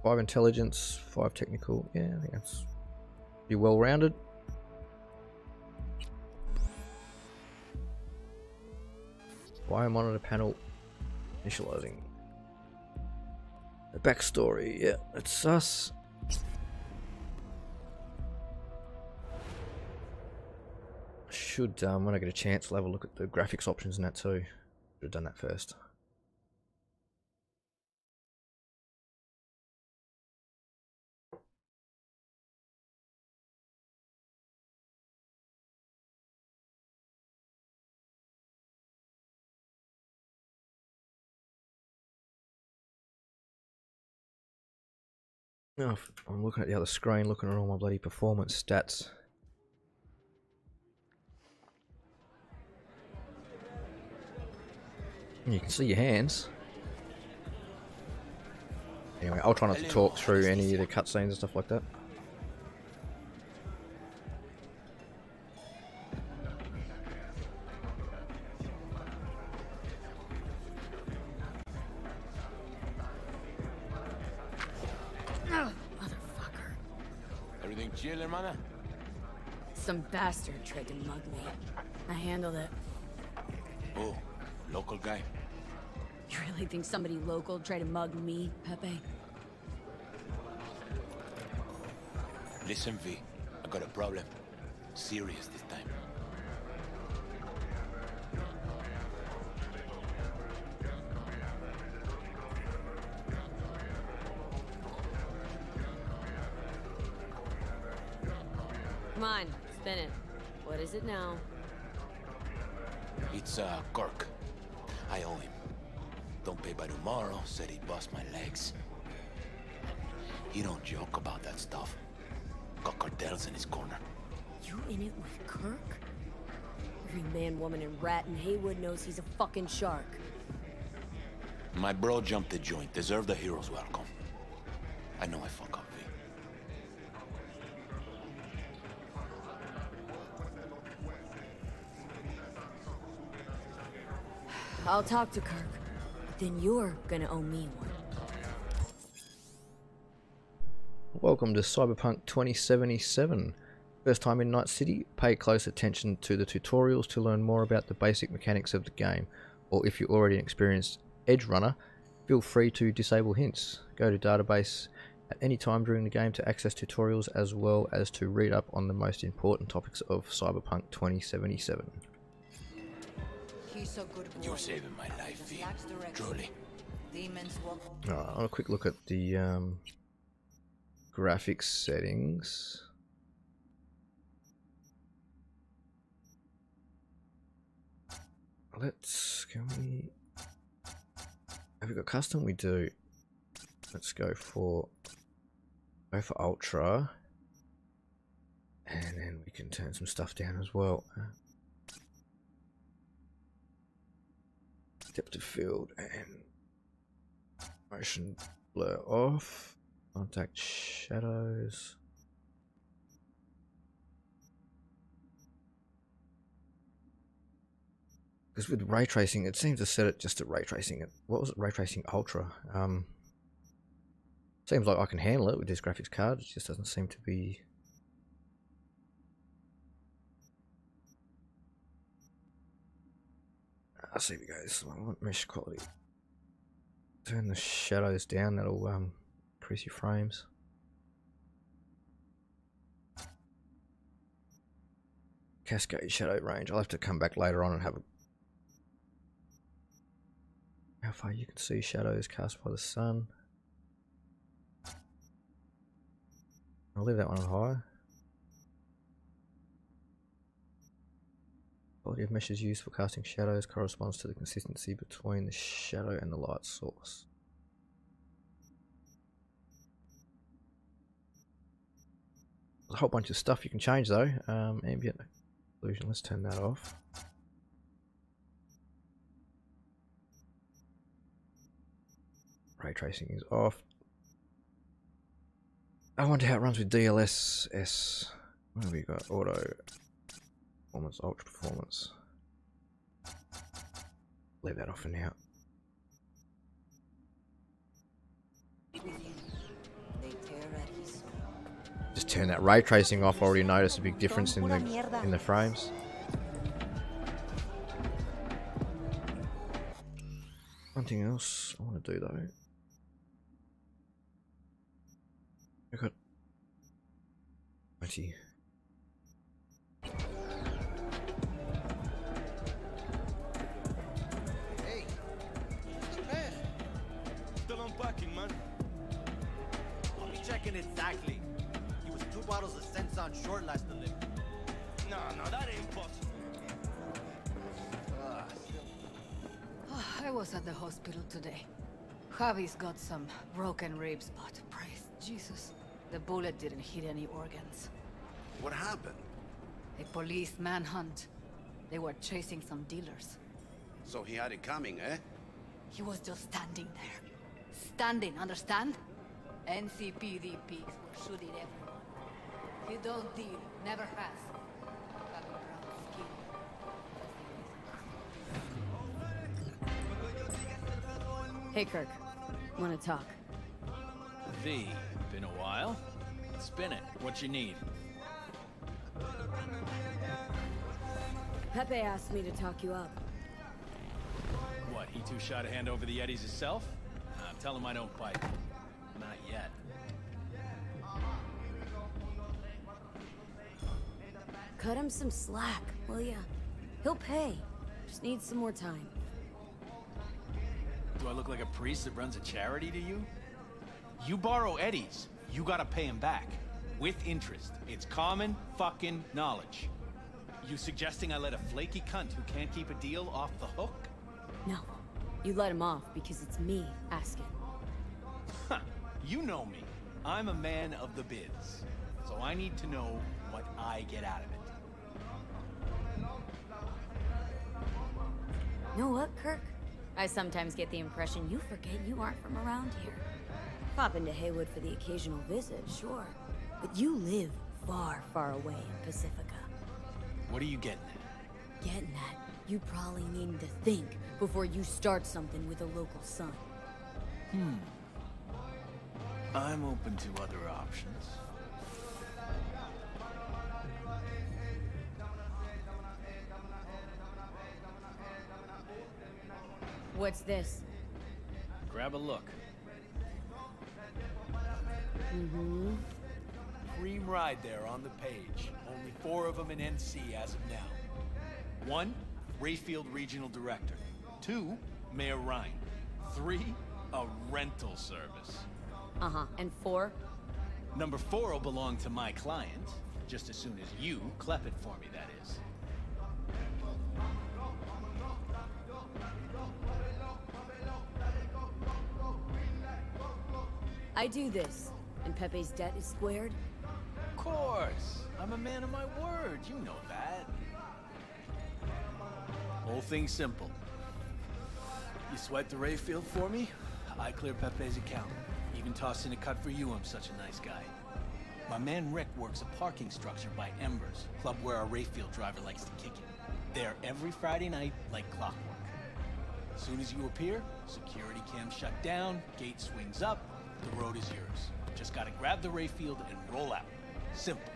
Five intelligence, five technical. Yeah, I think that's be well rounded. Biomonitor panel initializing. The backstory, yeah, it's us. Should, um, when I get a chance, will have a look at the graphics options and that too. Should have done that first. Oh, I'm looking at the other screen, looking at all my bloody performance stats. You can see your hands. Anyway, I'll try not to talk through any of the cutscenes and stuff like that. Oh, motherfucker. Everything chill, hermana? Some bastard tried to mug me. I handled it. Oh, local guy. You really think somebody local tried to mug me, Pepe? Listen, V. I got a problem. Serious this time. Said my legs. He don't joke about that stuff. Got cartels in his corner. You in it with Kirk? Every man, woman, and rat in Heywood knows he's a fucking shark. My bro jumped the joint. Deserve the hero's welcome. I know I fuck up, V. I'll talk to Kirk. But then you're gonna owe me one. Welcome to Cyberpunk 2077. First time in Night City, pay close attention to the tutorials to learn more about the basic mechanics of the game, or if you're already an experienced Edge runner, feel free to disable hints. Go to database at any time during the game to access tutorials as well as to read up on the most important topics of Cyberpunk 2077. He's a good boy. You're saving my life, V. Lacks direction. Truly. Demons. Alright, I'll a quick look at the um, graphics settings. Let's can we have we got custom? We do. Let's go for go for ultra, and then we can turn some stuff down as well. Depth of field and motion blur off. Contact shadows. Because with ray tracing, it seems to set it just to ray tracing. What was it? Ray tracing ultra. Um, seems like I can handle it with this graphics card. It just doesn't seem to be. I'll see if we go. I want mesh quality. Turn the shadows down. That'll um, increase your frames. Cascade shadow range. I'll have to come back later on and have a how far you can see shadows cast by the sun. I'll leave that one on high. Quality of meshes used for casting shadows corresponds to the consistency between the shadow and the light source. A whole bunch of stuff you can change though. Um, ambient occlusion, let's turn that off. Ray tracing is off. I wonder how it runs with DLSS. What have we got? Auto performance, ultra performance. Leave that off for now. Just turn that ray tracing off. I already noticed a big difference in the in the frames. Something else I want to do though. I got twenty. Bottles of Sense on short last delivery. No, no, that ain't possible. I was at the hospital today. Javi's got some broken ribs, but praise Jesus, the bullet didn't hit any organs. What happened? A police manhunt. They were chasing some dealers. So he had it coming, eh? He was just standing there. Standing, understand? NCPD pigs were shooting everyone. He don't deal, never has. Got a brown skin. Hey, Kirk. Wanna talk? V, been a while. Spin it. What you need? Pepe asked me to talk you up. What, he too shy to hand over the Eddies himself? Uh, tell him I don't bite. Not yet. Cut him some slack, will ya? He'll pay. Just needs some more time. Do I look like a priest that runs a charity to you? You borrow Eddies, you gotta pay him back. With interest. It's common fucking knowledge. You suggesting I let a flaky cunt who can't keep a deal off the hook? No. You let him off because it's me asking. Huh, you know me. I'm a man of the bids. So I need to know what I get out of it. Know what, Kirk? I sometimes get the impression you forget you aren't from around here. Pop into Heywood for the occasional visit, sure. But you live far, far away in Pacifica. What are you getting at? Getting at, you probably need to think before you start something with a local son. Hmm. I'm open to other options. What's this? Grab a look. Mm-hmm. Cream ride there on the page. Only four of them in NC as of now. One, Rayfield Regional Director. Two, Mayor Rhyne. Three, a rental service. Uh-huh. And four? Number four will belong to my client, just as soon as you clep it for me, that is. I do this, and Pepe's debt is squared. Of course. I'm a man of my word. You know that. Whole thing simple. You swipe the Rayfield for me, I clear Pepe's account. Even toss in a cut for you, I'm such a nice guy. My man Rick works a parking structure by Embers, club where our Rayfield driver likes to kick it. There every Friday night, like clockwork. As soon as you appear, security cam shut down, gate swings up, the road is yours. Just gotta grab the Rayfield and roll out. Simple.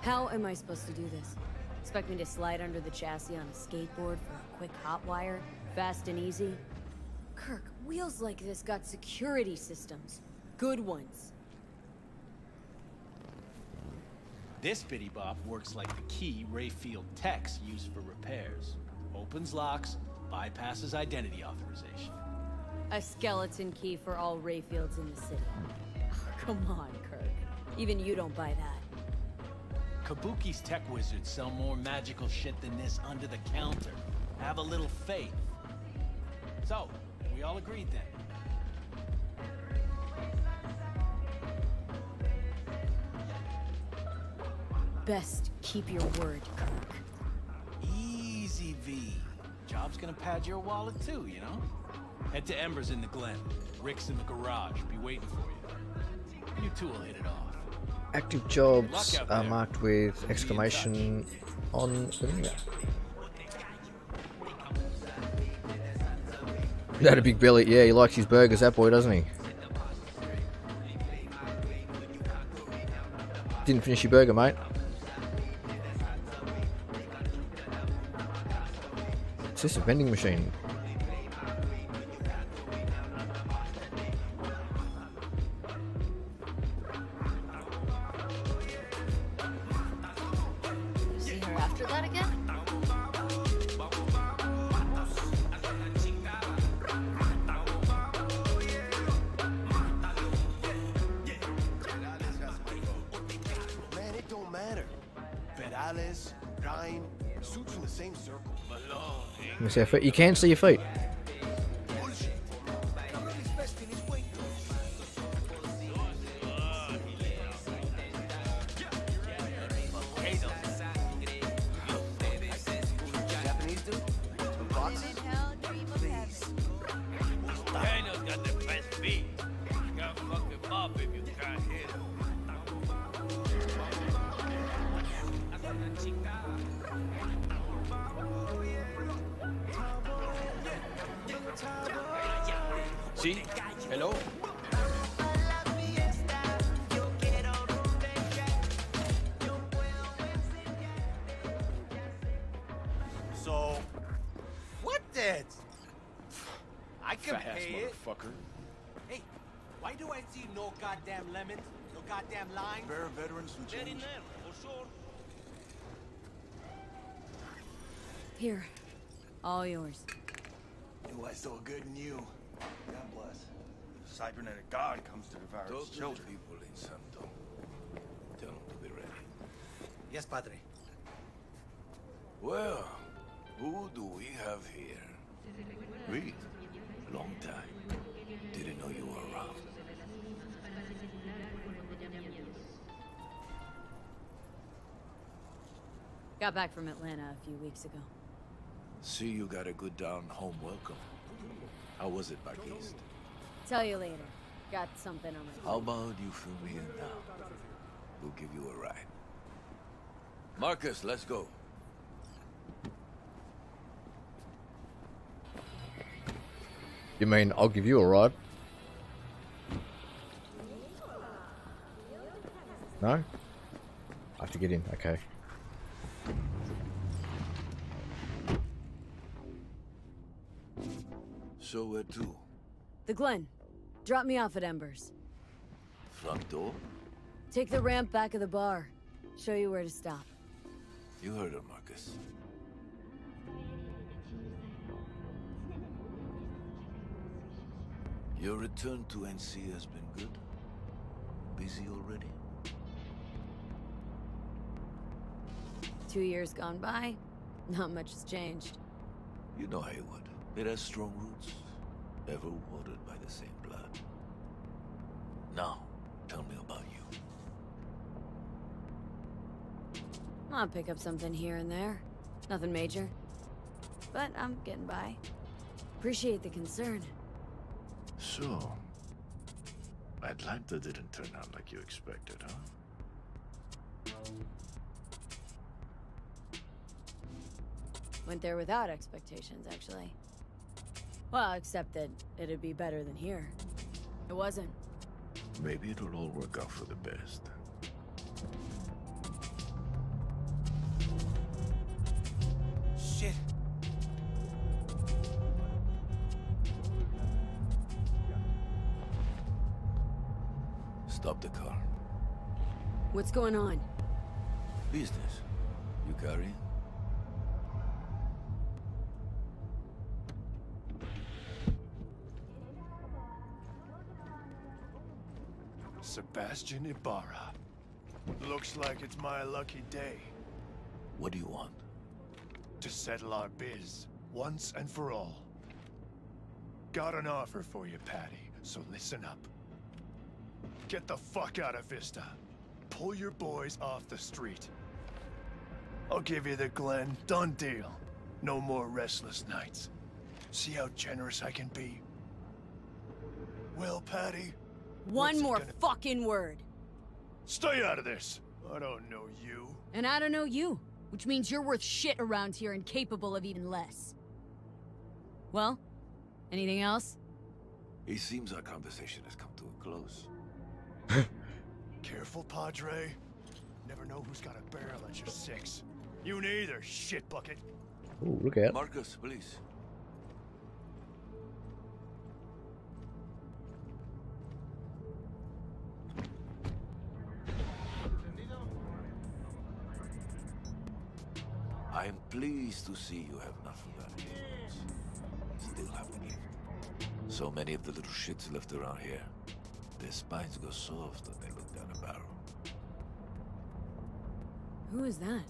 How am I supposed to do this? Expect me to slide under the chassis on a skateboard for a quick hot wire? Fast and easy? Kirk, wheels like this got security systems. Good ones. This bitty bop works like the key Rayfield techs use for repairs. Opens locks, bypasses identity authorization. A skeleton key for all Rayfields in the city. Oh, <laughs> come on, Kirk. Even you don't buy that. Kabuki's tech wizards sell more magical shit than this under the counter. Have a little faith. So, we all agreed then. Best keep your word, Kirk. Easy, V. Job's gonna pad your wallet too, you know? Head to Embers in the Glen. Rick's in the garage. Be waiting for you. You two will hit it off. Active jobs are marked with exclamation on the menu. That a big belly. Yeah, he likes his burgers, that boy, doesn't he? Didn't finish your burger, mate. Vending machine? See your feet. You can see your feet. Japanese See? Hello? So, what did? I can Fat ass pay it. motherfucker. Hey, why do I see no goddamn lemons? No goddamn limes? Bear veterans from change. Here. All yours. Knew I saw good in you. God bless. Cybernetic God comes to devour Talk his to the children. people in Santo. Tell them to be ready. Yes, Padre. Well, who do we have here? Reed. Long time. Didn't know you were around. Got back from Atlanta a few weeks ago. See you got a good down home welcome. How was it back east? Tell you later. Got something on my How about you fill me in now? We'll give you a ride. Marcus, let's go. You mean I'll give you a ride? No? I have to get in. Okay. So where to? The Glen. Drop me off at Embers. Front door? Take the ramp back of the bar. Show you where to stop. You heard her, Marcus. Your return to NC has been good? Busy already? Two years gone by, not much has changed. You know Heywood. It has strong roots, ever watered by the same blood. Now, tell me about you. I'll pick up something here and there. Nothing major. But I'm getting by. Appreciate the concern. So, Atlanta didn't turn out like you expected, huh? Went there without expectations, actually. Well, except that it'd be better than here. It wasn't. Maybe it'll all work out for the best. Shit. Stop the car. What's going on? Business. You carrying? Sebastian Ibarra. Looks like it's my lucky day What do you want? to settle our biz once and for all. Got an offer for you, Patty, so listen up. Get the fuck out of Vista. Pull your boys off the street. I'll give you the Glen. Done deal. No more restless nights. See how generous I can be? Well, Patty, One more fucking word. stay out of this. I don't know you. And I don't know you, which means you're worth shit around here and capable of even less. Well, anything else? It seems our conversation has come to a close. <laughs> Careful, Padre. Never know who's got a barrel at your six. You neither, shit bucket. Ooh, look out. Marcus, please. Pleased to see you have not forgotten. Still have to. So many of the little shits left around here. Their spines go soft when they look down a barrel. Who is that?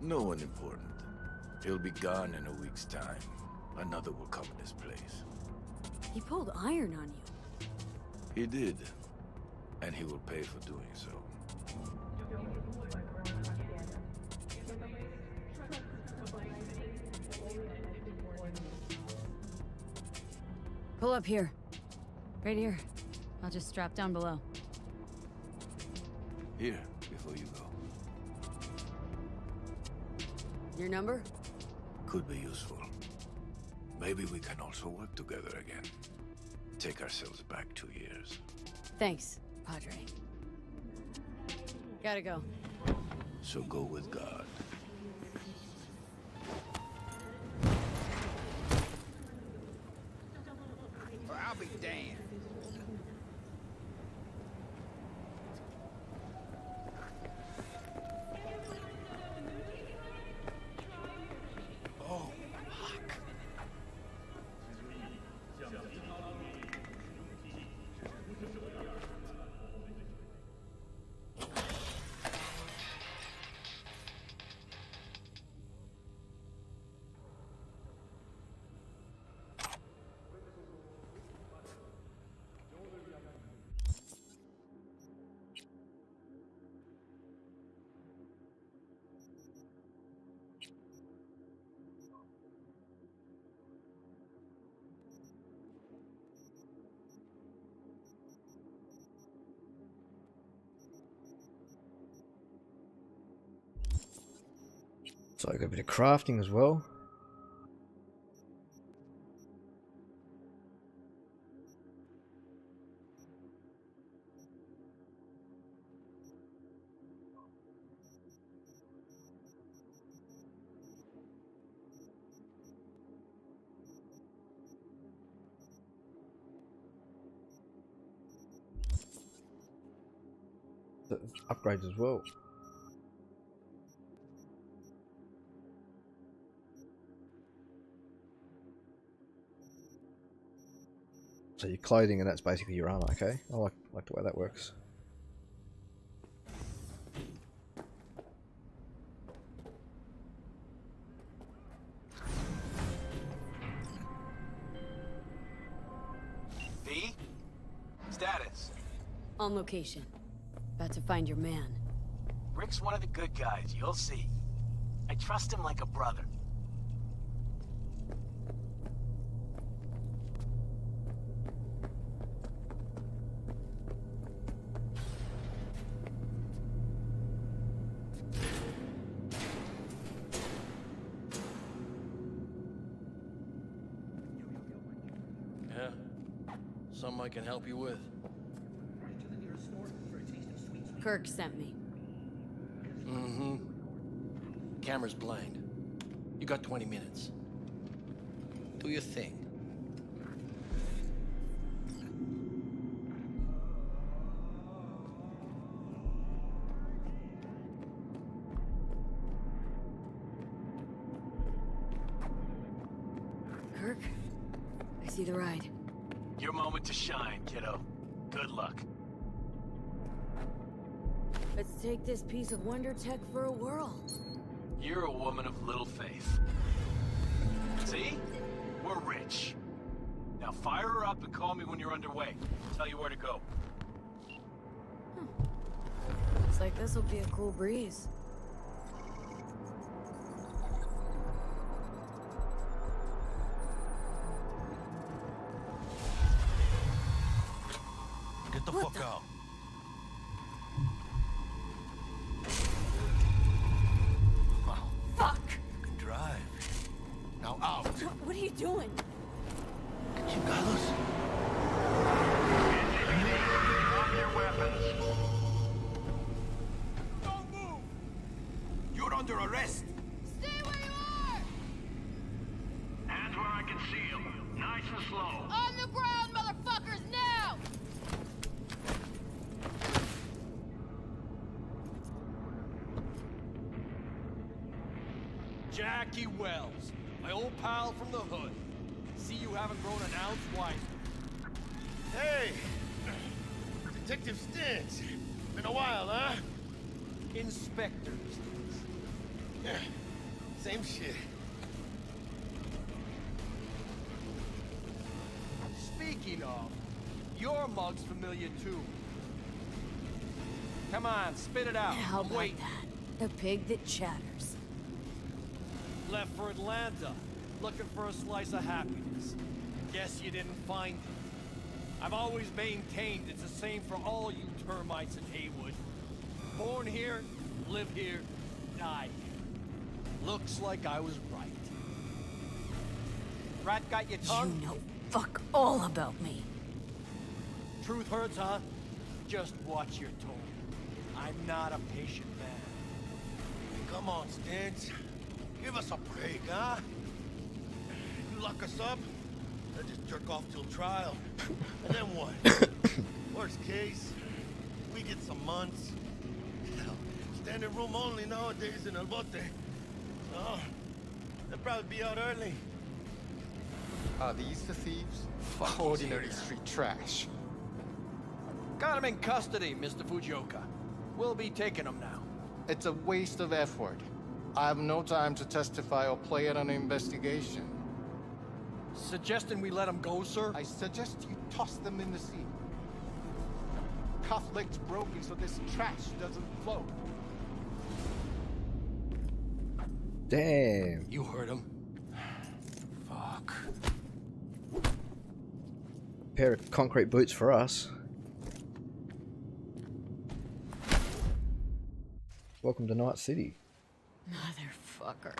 No one important. He'll be gone in a week's time. Another will come in his place. He pulled iron on you. He did. And he will pay for doing so. Up here. Right here. I'll just strap down below. Here, before you go. Your number? Could be useful. Maybe we can also work together again. Take ourselves back two years. Thanks, Padre. Gotta go. So go with God. So I got a bit of crafting as well. Upgrades as well. So your clothing and that's basically your armor, okay? I like like the way that works. V? Status. On location. About to find your man. Rick's one of the good guys, you'll see. I trust him like a brother. Help you with. Kirk sent me. Mm-hmm. Camera's blind. You got 20 minutes. Do your thing. Of wonder tech for a whirl. You're a woman of little faith. See? We're rich. Now fire her up and call me when you're underway. Tell you where to go. Hmm. Looks like this'll be a cool breeze. Doing? Chingados. Drop your weapons. Don't move! You're under arrest. Stay where you are! Hands where I can see them. Nice and slow. On the ground, motherfuckers, now! Jackie Wells, my old pal from the hood. See you haven't grown an ounce wiser. Hey! Detective Stintz. Been a while, huh? Inspector Stintz. <sighs> Same shit. Speaking of, your mug's familiar too. Come on, spit it out. How I'm about waiting. that? A pig that chatters. Left for Atlanta, looking for a slice of happiness. Guess you didn't find it. I've always maintained it's the same for all you termites in Heywood. Born here, live here, die here. Looks like I was right. Rat got your tongue? You know fuck all about me. Truth hurts, huh? Just watch your tone. I'm not a patient man. Come on, Stintz. Give us a break, huh? You lock us up, I just jerk off till trial. And then what? <coughs> Worst case, we get some months. Hell, standing room only nowadays in El Bote. Oh, they'll probably be out early. Are these the thieves? <laughs> Ordinary street trash. Got him in custody, Mr. Fujioka. We'll be taking him now. It's a waste of effort. I have no time to testify or play in an investigation. Suggesting we let him go, sir? I suggest you toss them in the sea. Cuff leg's broken so this trash doesn't float. Damn. You heard him. Fuck. Pair of concrete boots for us. Welcome to Night City. Motherfucker.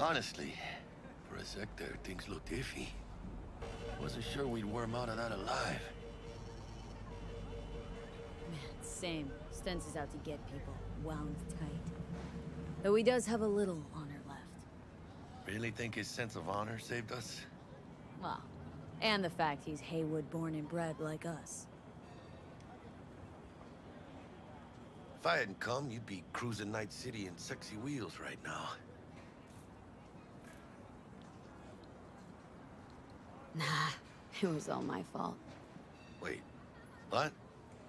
Honestly, for a sec there, things looked iffy. Wasn't sure we'd worm out of that alive. Man, same. Stintz is out to get people wound tight. Though he does have a little honor left. Really think his sense of honor saved us? Well, and the fact he's Heywood born and bred like us. If I hadn't come, you'd be cruising Night City in sexy wheels right now. Nah, <laughs> it was all my fault. Wait, what?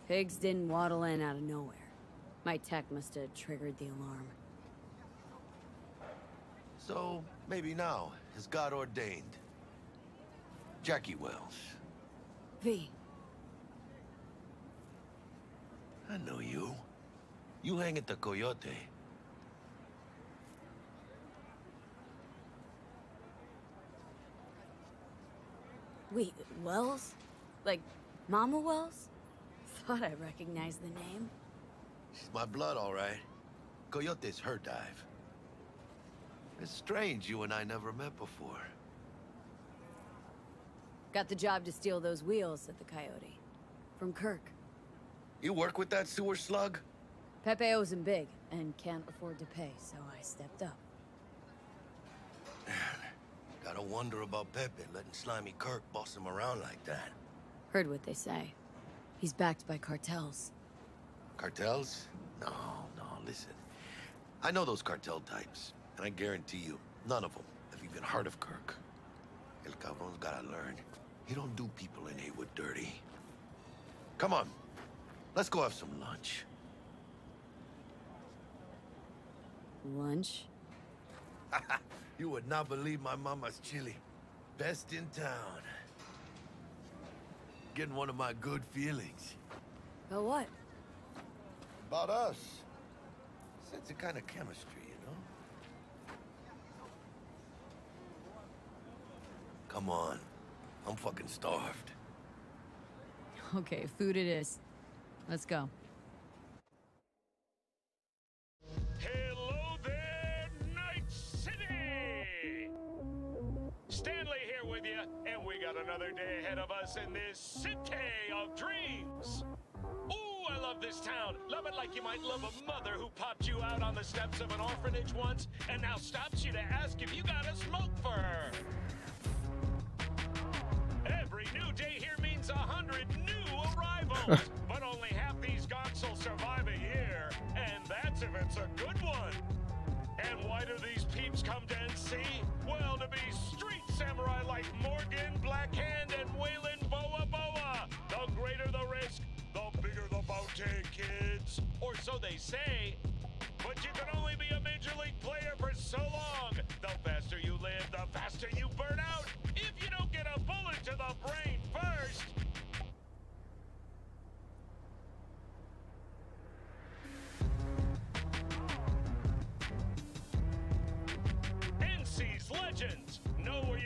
Pigs didn't waddle in out of nowhere. My tech must have triggered the alarm. So, maybe now, as God ordained. Jackie Wells. V, I know you. You hang at the Coyote. wait, Wells? Like, Mama Wells? Thought I recognized the name. She's my blood, all right. Coyote's her dive. It's strange you and I never met before. Got the job to steal those wheels at the Coyote. From Kirk. You work with that sewer slug? Pepe owes him big, and can't afford to pay, so I stepped up. <sighs> Gotta wonder about Pepe letting Slimy Kirk boss him around like that. Heard what they say. He's backed by cartels. Cartels? No, no, listen. I know those cartel types, and I guarantee you, none of them have even heard of Kirk. El Cabron's gotta learn. He don't do people in Heywood dirty. Come on, let's go have some lunch. Lunch? <laughs> you would not believe my mama's chili. Best in town. Getting one of my good feelings. About what? About us. Sense a kind of chemistry, you know? Come on. I'm fucking starved. Okay, food it is. Let's go. Another day ahead of us in this city of dreams. Ooh, I love this town. Love it like you might love a mother who popped you out on the steps of an orphanage once and now stops you to ask if you got a smoke for her. Every new day here means a hundred new arrivals, <laughs> but only half these gonks will survive a year, and that's if it's a good one. And why do these peeps come to NC? Well, to be street samurai like Morgan, Blackhand, and Weyland Boa Boa. The greater the risk, the bigger the bounty, kids. Or so they say. But you can only be a major league player for so long. The faster you live, the faster you burn out. If you don't get a bullet to the brain,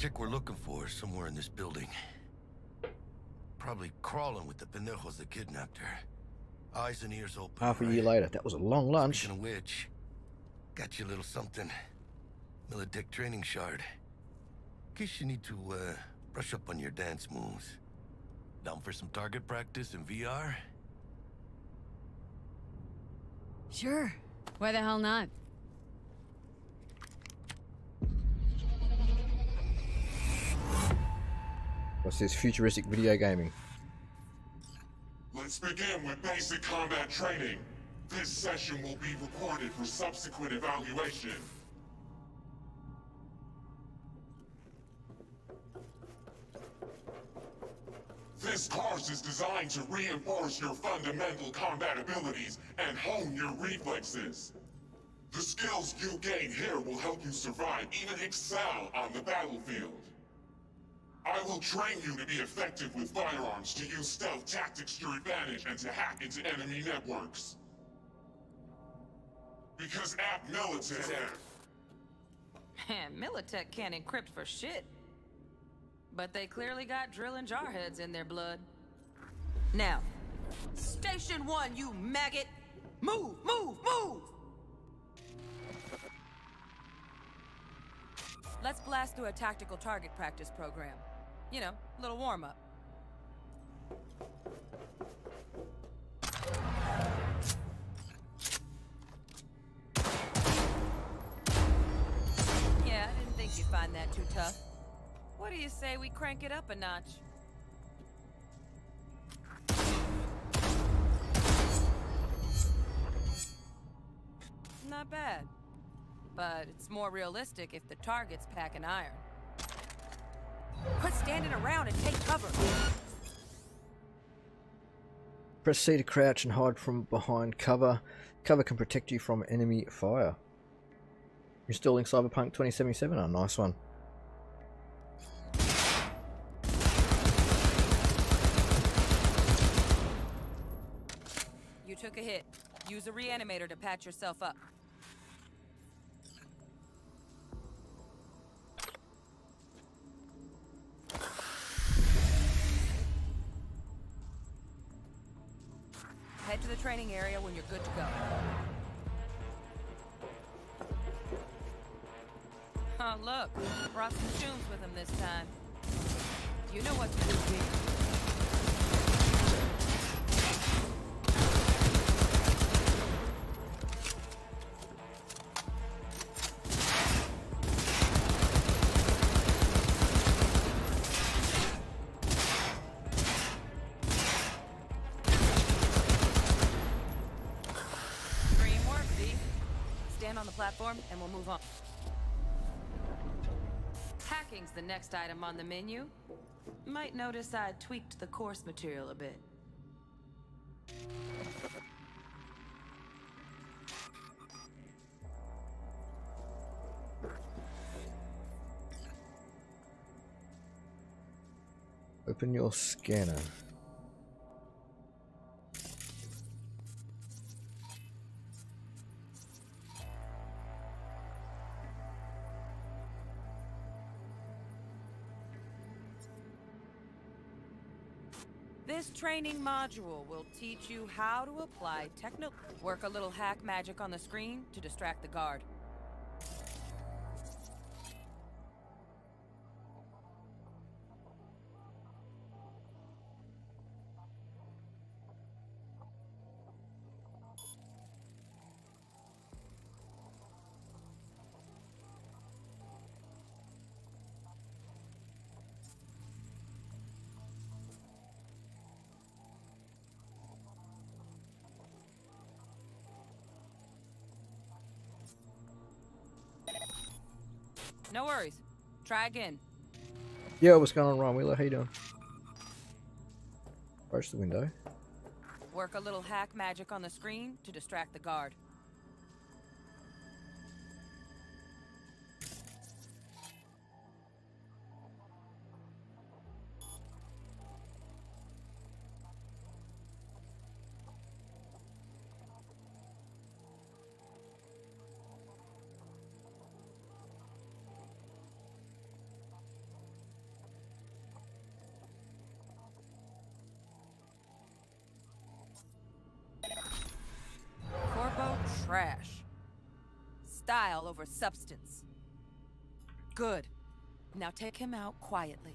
Chick we're looking for is somewhere in this building. Probably crawling with the pendejos that kidnapped her. Eyes and ears open. Half a year later. That was a long lunch. Speaking of which, got you a little something. Militech training shard. In case you need to, uh, brush up on your dance moves. Down for some target practice in VR? Sure. Why the hell not? What's this futuristic video gaming? Let's begin with basic combat training. This session will be recorded for subsequent evaluation. This course is designed to reinforce your fundamental combat abilities and hone your reflexes. The skills you gain here will help you survive, even excel on the battlefield. I will train you to be effective with firearms, to use stealth tactics to your advantage, and to hack into enemy networks. Because at Militech, <laughs> Man, Militech can't encrypt for shit. But they clearly got drill and jarheads in their blood. Now, Station 1, you maggot! Move, move, move! Let's blast through a tactical target practice program. You know, a little warm-up. Yeah, I didn't think you'd find that too tough. What do you say we crank it up a notch? Not bad. But it's more realistic if the target's packing iron. Quit standing around and take cover. Press C to crouch and hide from behind cover. Cover can protect you from enemy fire. Installing Cyberpunk 2077. Oh, nice one. You took a hit. Use a reanimator to patch yourself up. Brought some tunes with him this time. You know what to do, and we'll move on. The next item on the menu. Might notice I tweaked the course material a bit. Open your scanner. Training module will teach you how to apply techno- Work a little hack magic on the screen to distract the guard. No worries. Try again. Yo, what's going on, Ron Wheeler? How you doing? Approach the window. Work a little hack magic on the screen to distract the guard. Over substance. Good. Now take him out quietly.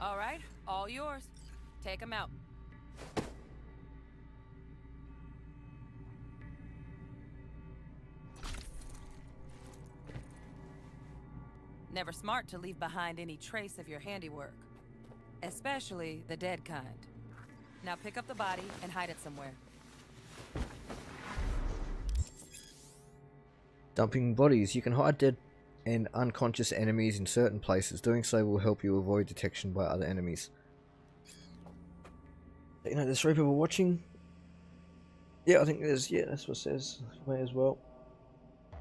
All right, all yours. Take him out. Never smart to leave behind any trace of your handiwork. Especially the dead kind. Now pick up the body and hide it somewhere. Dumping bodies. You can hide dead and unconscious enemies in certain places. Doing so will help you avoid detection by other enemies. You know, there's three people watching. Yeah, I think there's, yeah, that's what it says. May as well.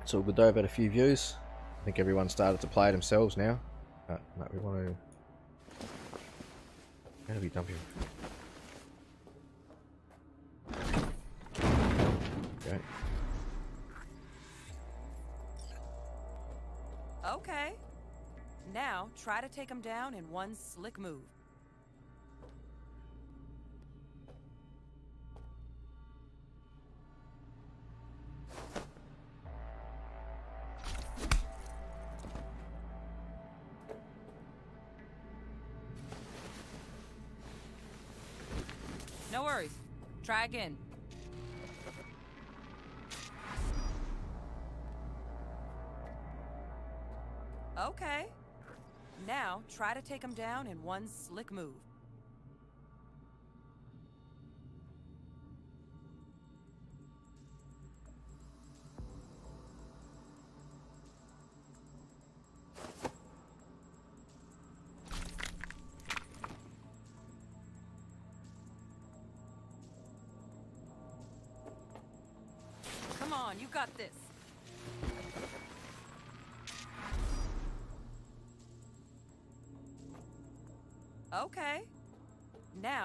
So we'll go about a few views. I think everyone started to play it themselves now. Uh, no, we want to... How do we dump him? Okay. Okay. Now, try to take him down in one slick move. No worries. Try again. Now, try to take him down in one slick move.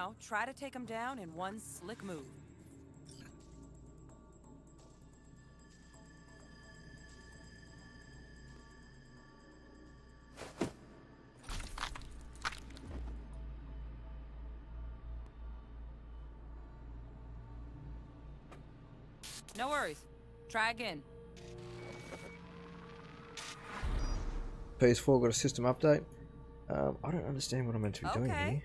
Now, try to take him down in one slick move. No worries. Try again. PS4 got a system update. Um, I don't understand what I'm meant to be doing here.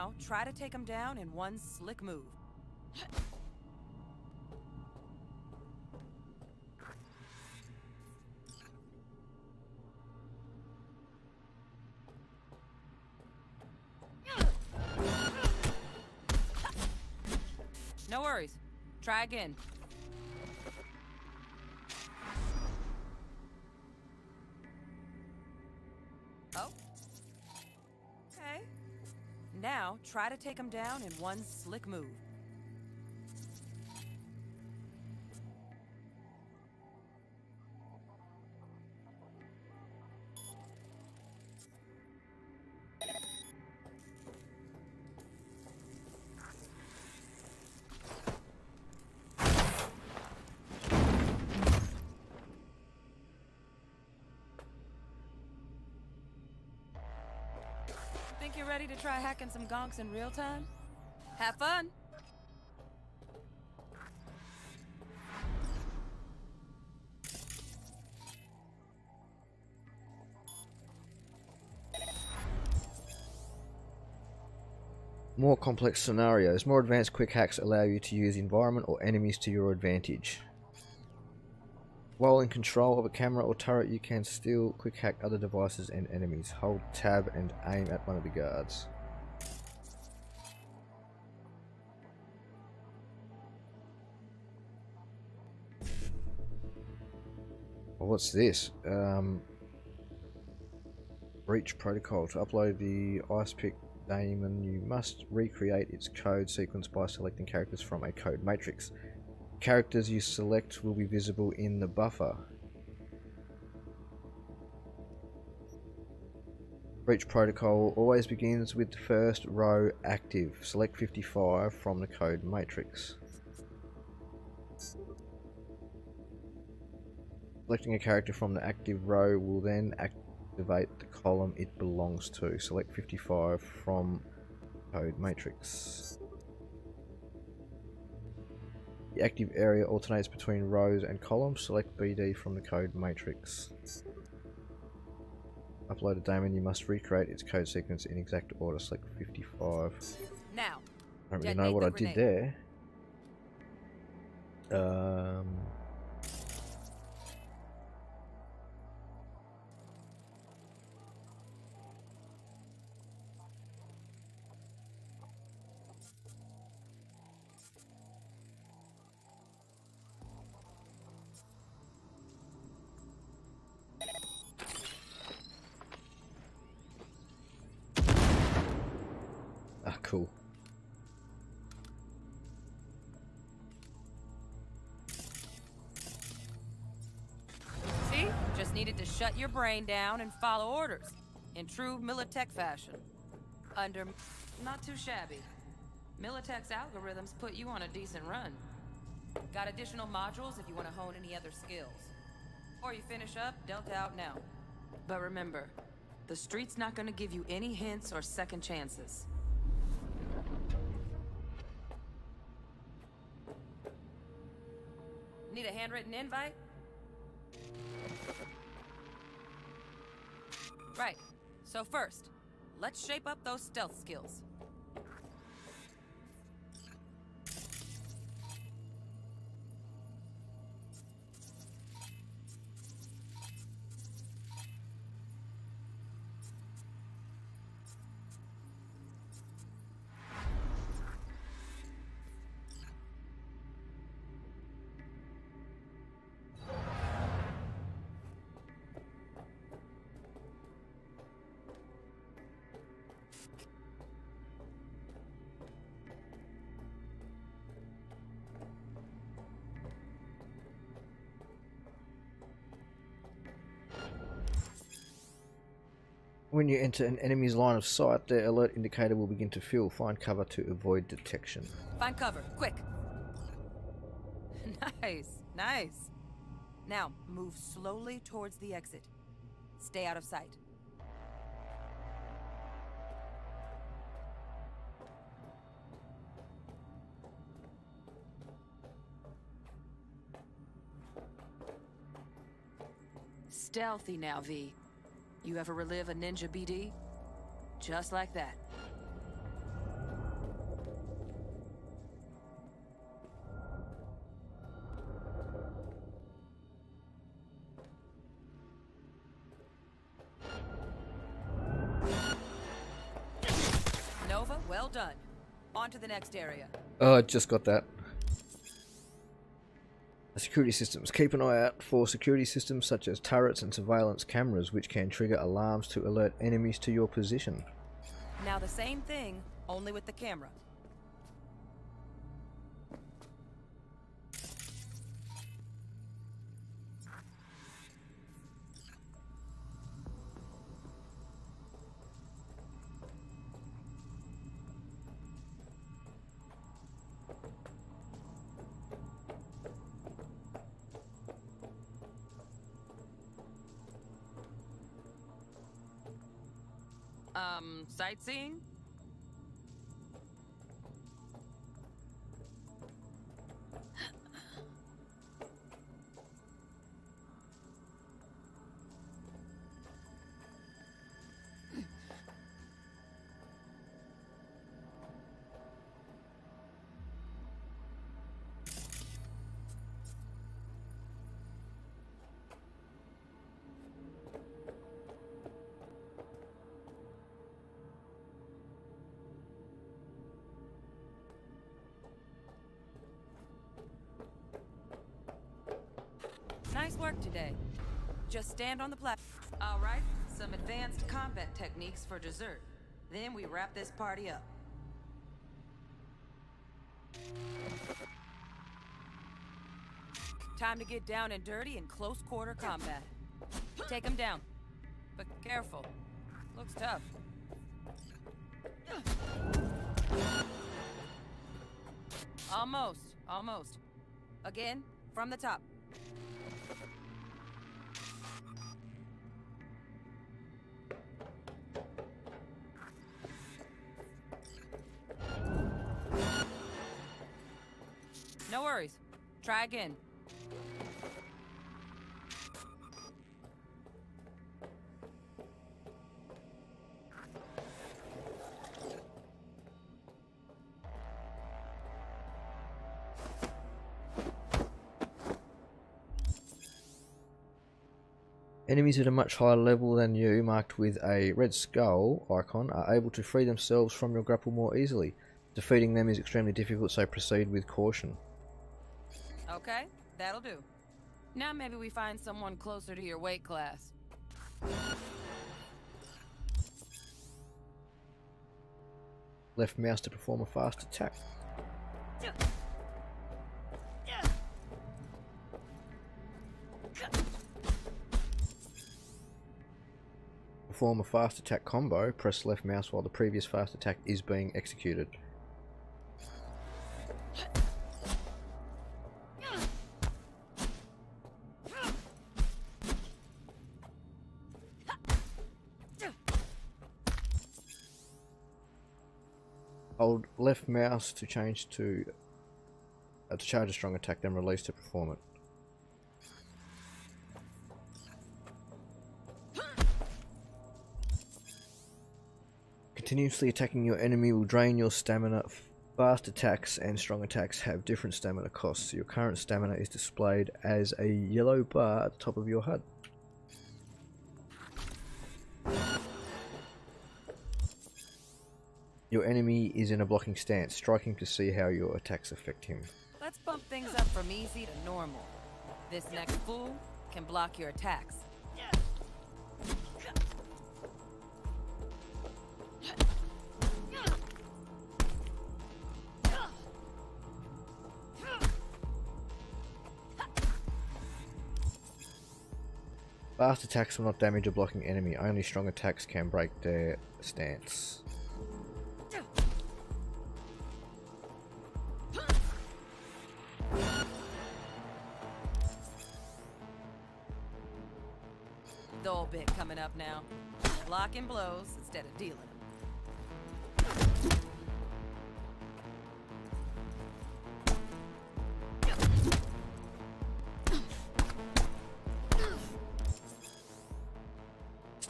Now, try to take him down in one slick move. No worries. Try again. Try to take him down in one slick move. Try hacking some gonks in real time? Have fun! More complex scenarios. More advanced quick hacks allow you to use the environment or enemies to your advantage. While in control of a camera or turret, you can still quick hack other devices and enemies. Hold tab and aim at one of the guards. Well, what's this? Um, breach protocol. To upload the ice pick daemon, you must recreate its code sequence by selecting characters from a code matrix. Characters you select will be visible in the buffer. Breach protocol always begins with the first row active. Select 55 from the code matrix. Selecting a character from the active row will then activate the column it belongs to. Select 55 from code matrix. The active area alternates between rows and columns. Select BD from the code matrix. Upload a daemon, you must recreate its code sequence in exact order. Select 55. Now, I don't really know what I did there. Um, your brain down and follow orders. In true Militech fashion. Under... not too shabby. Militech's algorithms put you on a decent run. Got additional modules if you want to hone any other skills. Or you finish up, Delta out now. But remember, the street's not gonna give you any hints or second chances. Need a handwritten invite? Right. So first, let's shape up those stealth skills. When you enter an enemy's line of sight, their alert indicator will begin to fill. Find cover to avoid detection. Find cover, quick. <laughs> nice, nice. Now, move slowly towards the exit. Stay out of sight. Stealthy now, V. You ever relive a ninja BD? Just like that. Nova, well done. On to the next area. Oh, I just got that. Security systems. Keep an eye out for security systems such as turrets and surveillance cameras which can trigger alarms to alert enemies to your position. Now the same thing, only with the camera. Sightseeing? Just stand on the platform. All right, some advanced combat techniques for dessert. Then we wrap this party up. Time to get down and dirty in close quarter combat. Take him down. But careful. Looks tough. Almost. Almost. Again, from the top. Try again. Enemies at a much higher level than you, marked with a red skull icon, are able to free themselves from your grapple more easily. Defeating them is extremely difficult, so proceed with caution. Okay, that'll do. Now maybe we find someone closer to your weight class. Left mouse to perform a fast attack. Perform a fast attack combo, press left mouse while the previous fast attack is being executed. Left mouse to change to uh, to charge a strong attack, then release to perform it. Continuously attacking your enemy will drain your stamina. Fast attacks and strong attacks have different stamina costs. Your current stamina is displayed as a yellow bar at the top of your HUD. Your enemy is in a blocking stance, striking to see how your attacks affect him. Let's bump things up from easy to normal. This next fool can block your attacks. Fast attacks will not damage a blocking enemy, only strong attacks can break their stance. Now. Blocking blows instead of dealing.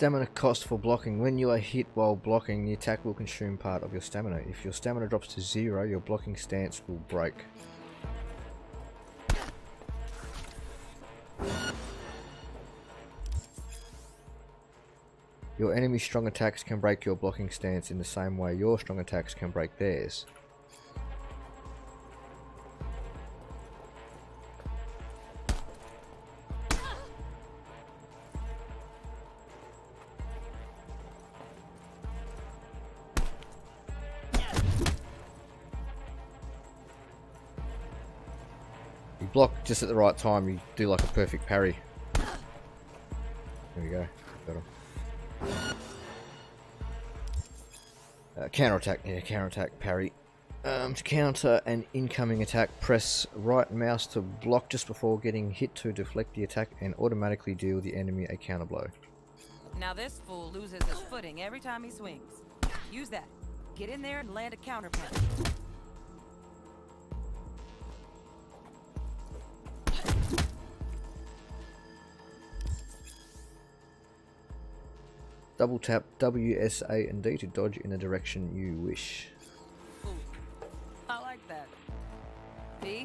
Stamina cost for blocking. When you are hit while blocking, the attack will consume part of your stamina. If your stamina drops to zero, your blocking stance will break. Your enemy's strong attacks can break your blocking stance in the same way your strong attacks can break theirs. You block just at the right time, you do like a perfect parry. There we go. Got him. Uh, counter attack, yeah, counter attack, parry. Um, to counter an incoming attack, press right mouse to block just before getting hit to deflect the attack and automatically deal the enemy a counter blow. Now this fool loses his footing every time he swings. Use that. Get in there and land a counter punch. Double tap WSA and D to dodge in the direction you wish. I like that. B,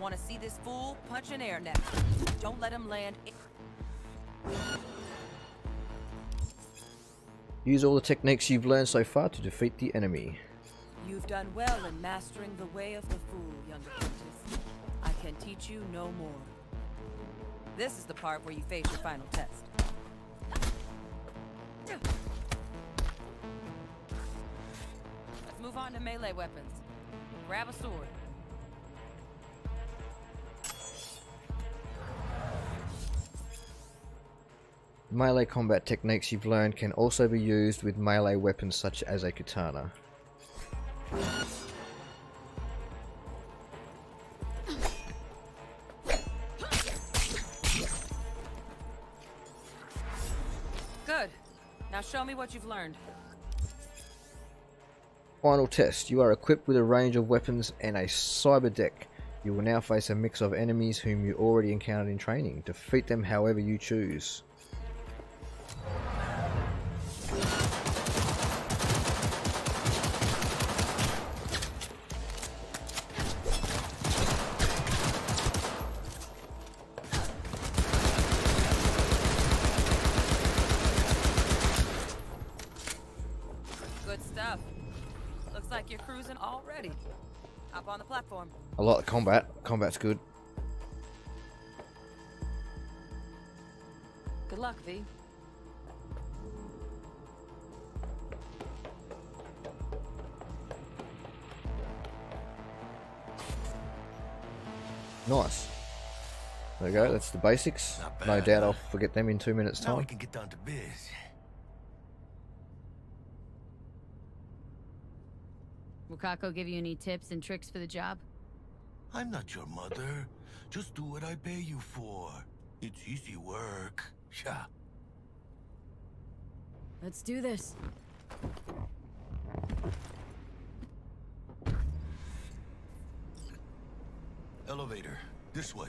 want to see this fool punch an air next. Don't let him land. Use all the techniques you've learned so far to defeat the enemy. You've done well in mastering the way of the fool, young apprentice. I can teach you no more. This is the part where you face your final test. Let's move on to melee weapons. Grab a sword. Melee combat techniques you've learned can also be used with melee weapons such as a katana. Now show me what you've learned. Final test. You are equipped with a range of weapons and a cyber deck. You will now face a mix of enemies whom you already encountered in training. Defeat them however you choose. Combat. Combat's good. Good luck, V. Nice. There we go. That's the basics. No doubt I'll forget them in two minutes' Now we time. can get down to biz. Wakako give you any tips and tricks for the job? I'm not your mother. Just do what I pay you for. It's easy work. Yeah. Let's do this. Elevator. This way.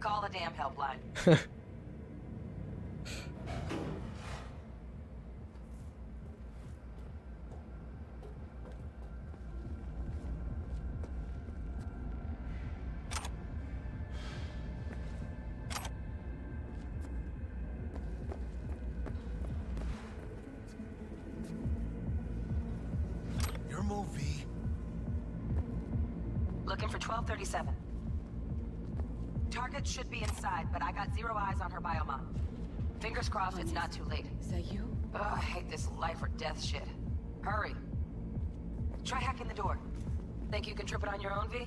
Call a damn helpline. <laughs> Target should be inside, but I got zero eyes on her biomon. Fingers crossed it's not too late. Is that you? Ugh, I hate this life or death shit. Hurry. Try hacking the door. Think you can trip it on your own, V?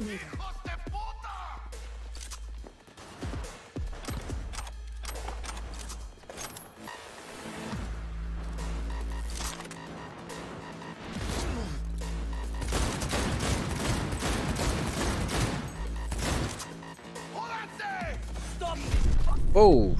not needed. Oh!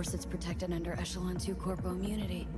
It's protected under Echelon 2 Corpo immunity.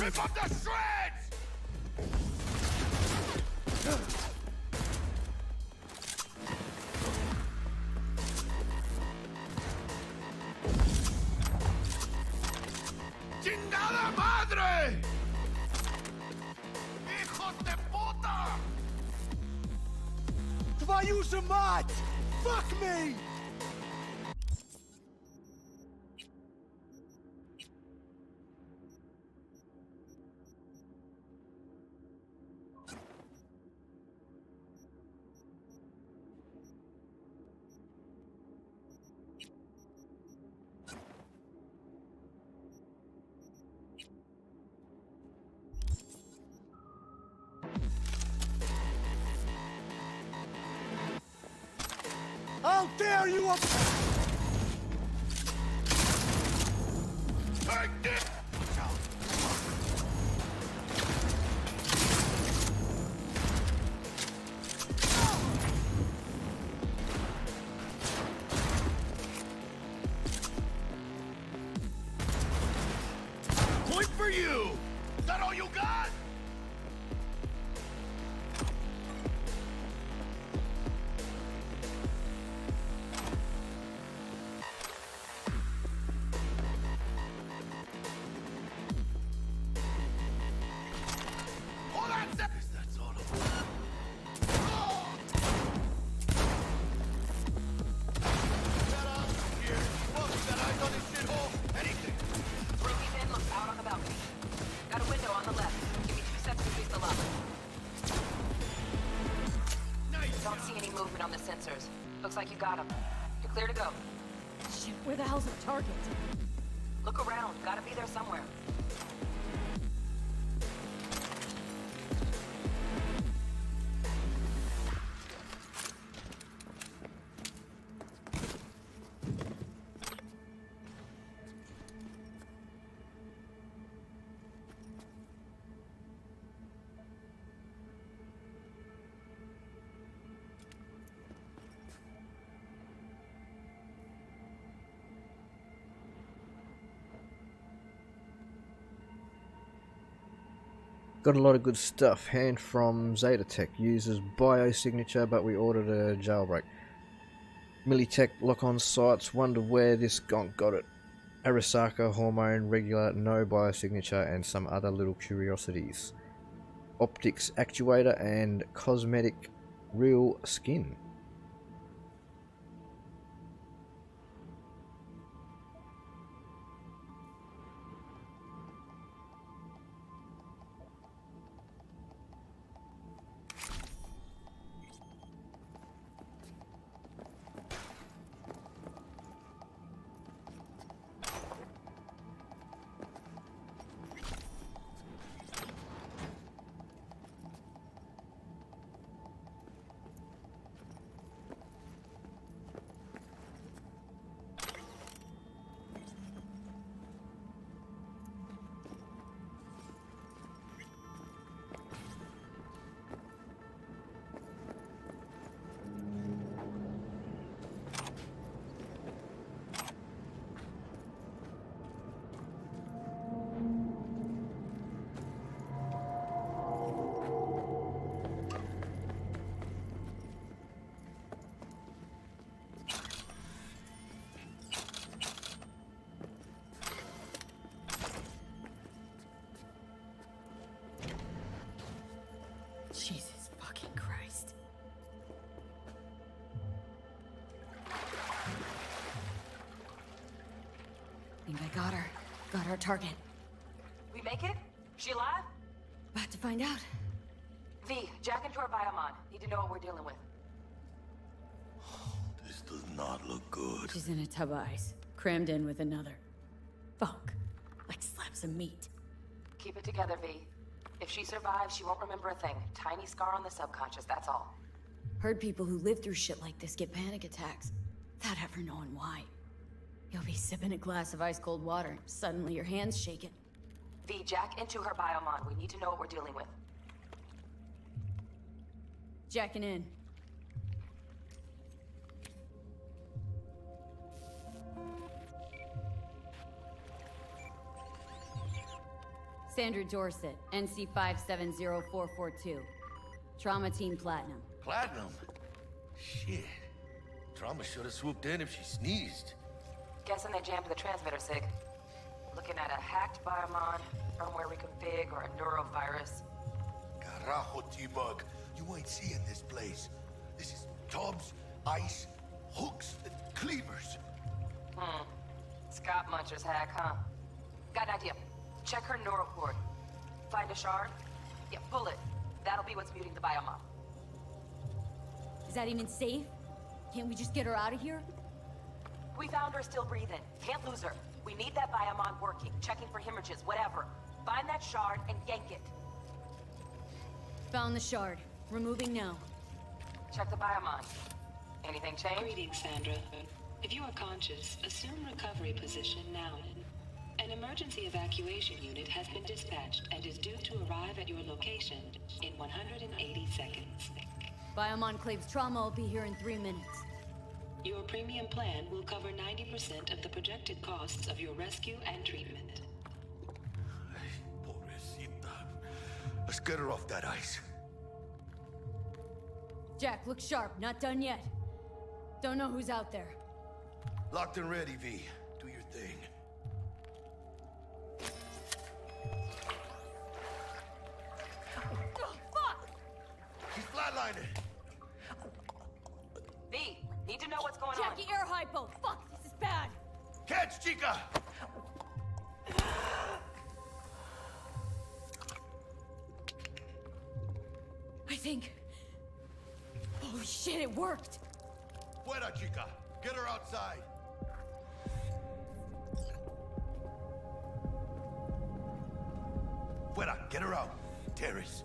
Rip up the shreds! ¡Chingada madre! ¡Hijos de puta! Твою же мать! Fuck me! like you got him. You're clear to go. Shit, where the hell's it? Got a lot of good stuff. Hand from Zetatech uses biosignature, but we ordered a jailbreak. Militech lock-on sights. Wonder where this gonk got it. Arasaka hormone regular, no biosignature, and some other little curiosities. Optics actuator and cosmetic real skin. Target. We make it? She alive? About to find out. V, jack into her biomon. Need to know what we're dealing with. <sighs> This does not look good. She's in a tub of ice, crammed in with another. Fuck. Like slabs of meat. Keep it together, V. If she survives, she won't remember a thing. Tiny scar on the subconscious, that's all. Heard people who live through shit like this get panic attacks without ever knowing why. You'll be sipping a glass of ice cold water, suddenly your hand's shaking. V, jack into her biomon. We need to know what we're dealing with. Jacking in. Sandra Dorset, NC 570442. Trauma Team Platinum. Platinum? Shit. Trauma should have swooped in if she sneezed. Guessing they jammed the transmitter, Sig. Looking at a hacked biomon, firmware reconfig, or a neurovirus. Carajo, T-Bug. You ain't seeing this place. This is tubs, ice, hooks, and cleavers. Hmm. Scott Muncher's hack, huh? Got an idea. Check her neural cord. Find a shard? Yeah, pull it. That'll be what's muting the biomon. Is that even safe? Can't we just get her out of here? We found her still breathing. Can't lose her. We need that biomon working, checking for hemorrhages, whatever. Find that shard and yank it. Found the shard. Removing now. Check the biomon. Anything change? Greetings, Sandra. If you are conscious, assume recovery position now. An emergency evacuation unit has been dispatched and is due to arrive at your location in 180 seconds. Biomon claims trauma will be here in three minutes. Your premium plan will cover 90% of the projected costs of your rescue and treatment. Pobrecita. Let's get her off that ice. Jack, look sharp. Not done yet. Don't know who's out there. Locked and ready, V. Do your thing. Oh, fuck! She's flatlining. V, need to know what's going on. Jackie, air hypo. Fuck, this is bad. Catch, Chica! I think. Holy shit, it worked. Fuera, Chica. Get her outside. Fuera, get her out. Terrace.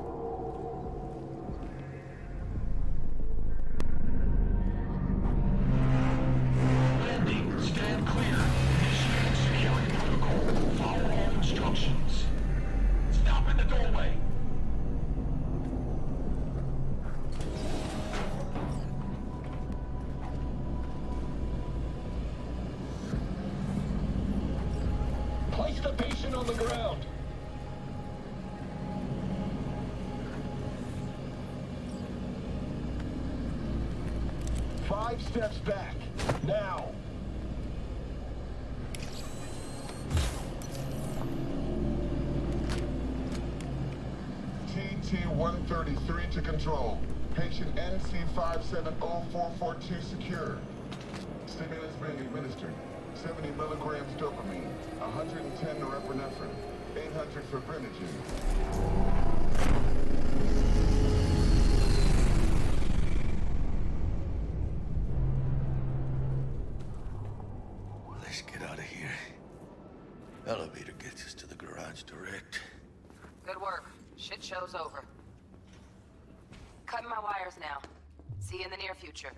TT-133 to control. Patient NC570442 secure. Stimulants being administered. 70 milligrams dopamine, 110 norepinephrine, 800 fibrinogen. Let's get out of here. Elevator gets us to the garage direct. Good work. Shit show's over. Cutting my wires now. See you in the near future.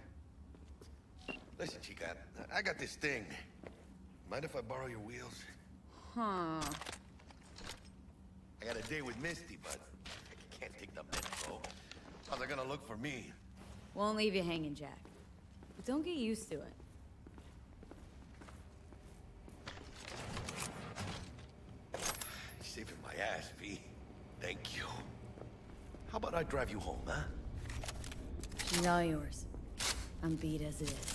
Listen, Chica, I got this thing. Mind if I borrow your wheels? Huh. I got a date with Misty, but I can't take the metro. How's they gonna look for me? Won't leave you hanging, Jack. But don't get used to it. You're saving my ass, V. Thank you. How about I drive you home, huh? She's all yours. I'm beat as it is.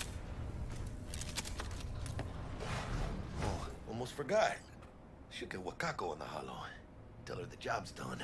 Oh, almost forgot. Should get Wakako in the holo. Tell her the job's done.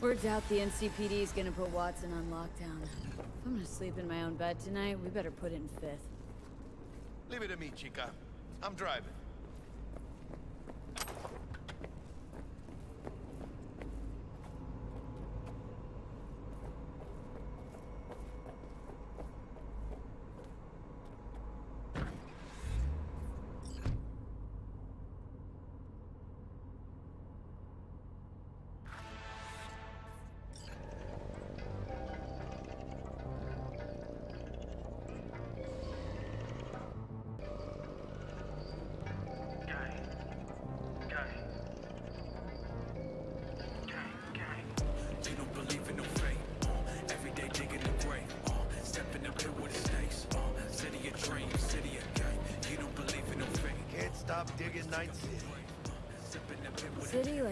Word out the NCPD is gonna put Watson on lockdown. If I'm gonna sleep in my own bed tonight, we better put it in fifth. Leave it to me, Chica. I'm driving.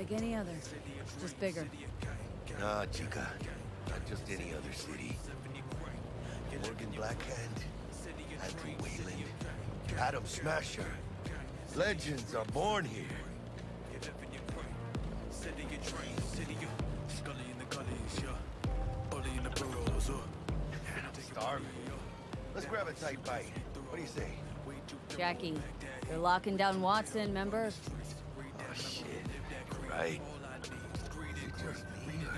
Like any other, just bigger. Nah, Chica. Not just any other city. Morgan Blackhand, Andrew Weyland, Adam Smasher. Legends are born here. City of dreams, city of Scully in the gullies, yeah. Bully in the burrows. Starving. Let's grab a tight bite. What do you say? Jackie, they're locking down Watson, remember? Shit. Right. Is it just me or...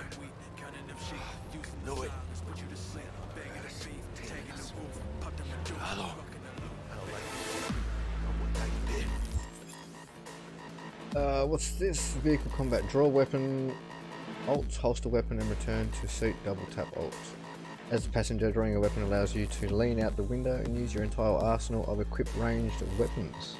Knew it. Hello. I don't like this. Uh, what's this? Vehicle combat. Draw weapon, alt, holster weapon, and return to seat. Double tap alt. As a passenger, drawing a weapon allows you to lean out the window and use your entire arsenal of equipped ranged weapons.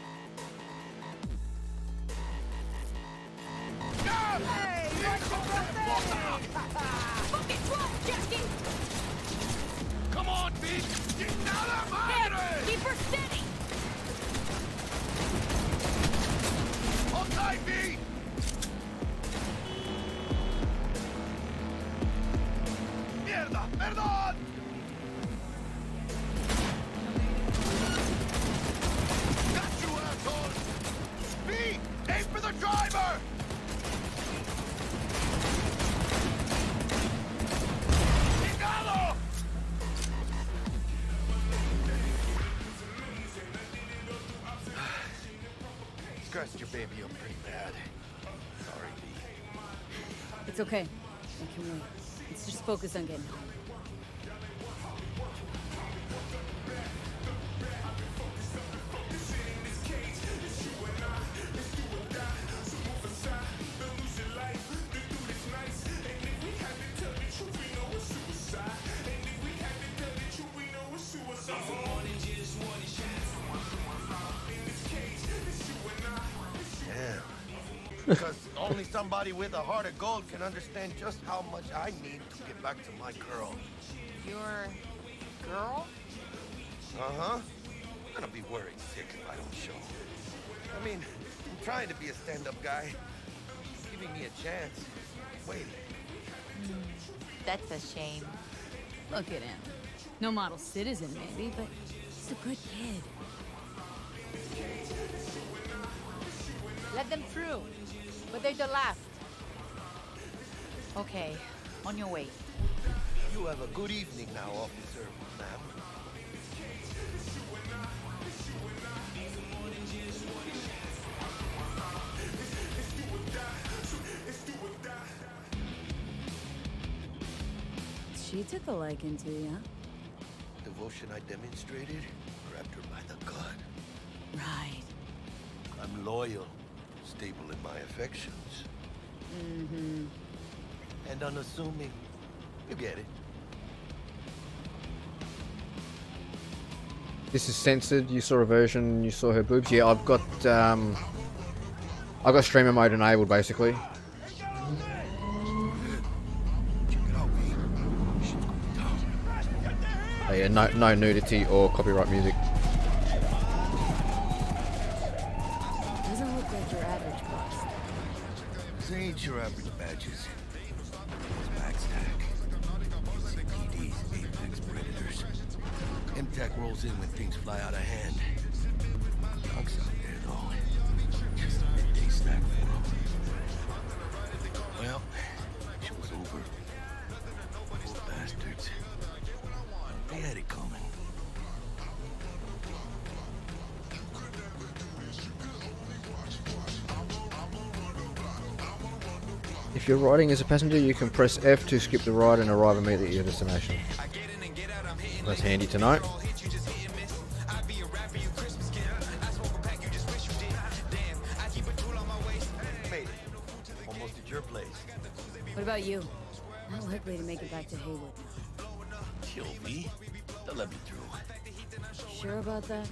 Let's just focus on getting home. Damn. Because only somebody with a heart of gold can understand just how much I need to get back to my girl. Your girl? Uh-huh. I'm gonna be worried sick if I don't show. I mean, I'm trying to be a stand-up guy. She's giving me a chance. Wait. That's a shame. Look at him. No model citizen, maybe, but he's a good kid. Let them through. But they're the last. Okay, on your way. You have a good evening now, officer, ma'am. She took a liking to you. Devotion I demonstrated grabbed her by the gut. Right. I'm loyal, stable in my affections, Mm-hmm. And unassuming. You get it. This is censored. You saw a version. You saw her boobs. Yeah, I've got um, I've got streamer mode enabled basically. Oh, yeah, no, no nudity or copyright music. Riding as a passenger, you can press F to skip the ride and arrive immediately at your destination. That's handy to know. Almost at your place. What about you? Not likely to make it back to Heywood. Kill me? They'll let me through. Sure about that?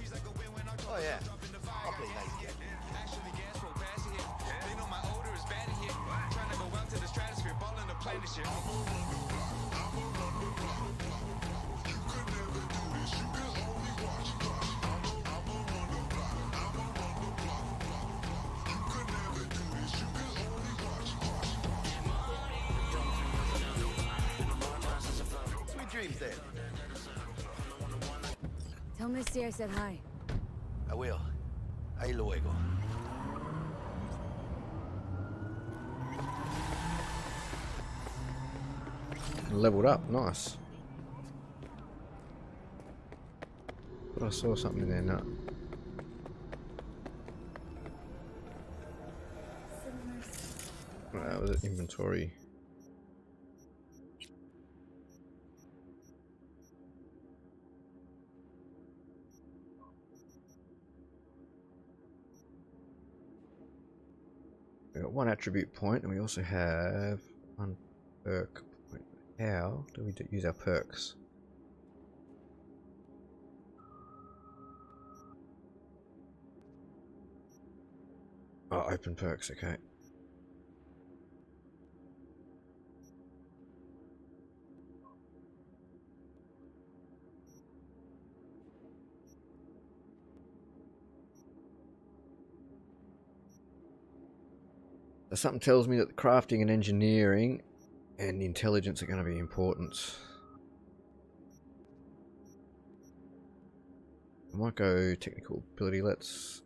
Said hi. I will. Ahí luego. Leveled up, nice. But I saw something in there, no. That was it, inventory. One attribute point, and we also have one perk point. How do we do, use our perks? Oh, open perks, okay. So Something tells me that crafting and engineering and intelligence are going to be important. I might go technical ability. Let's.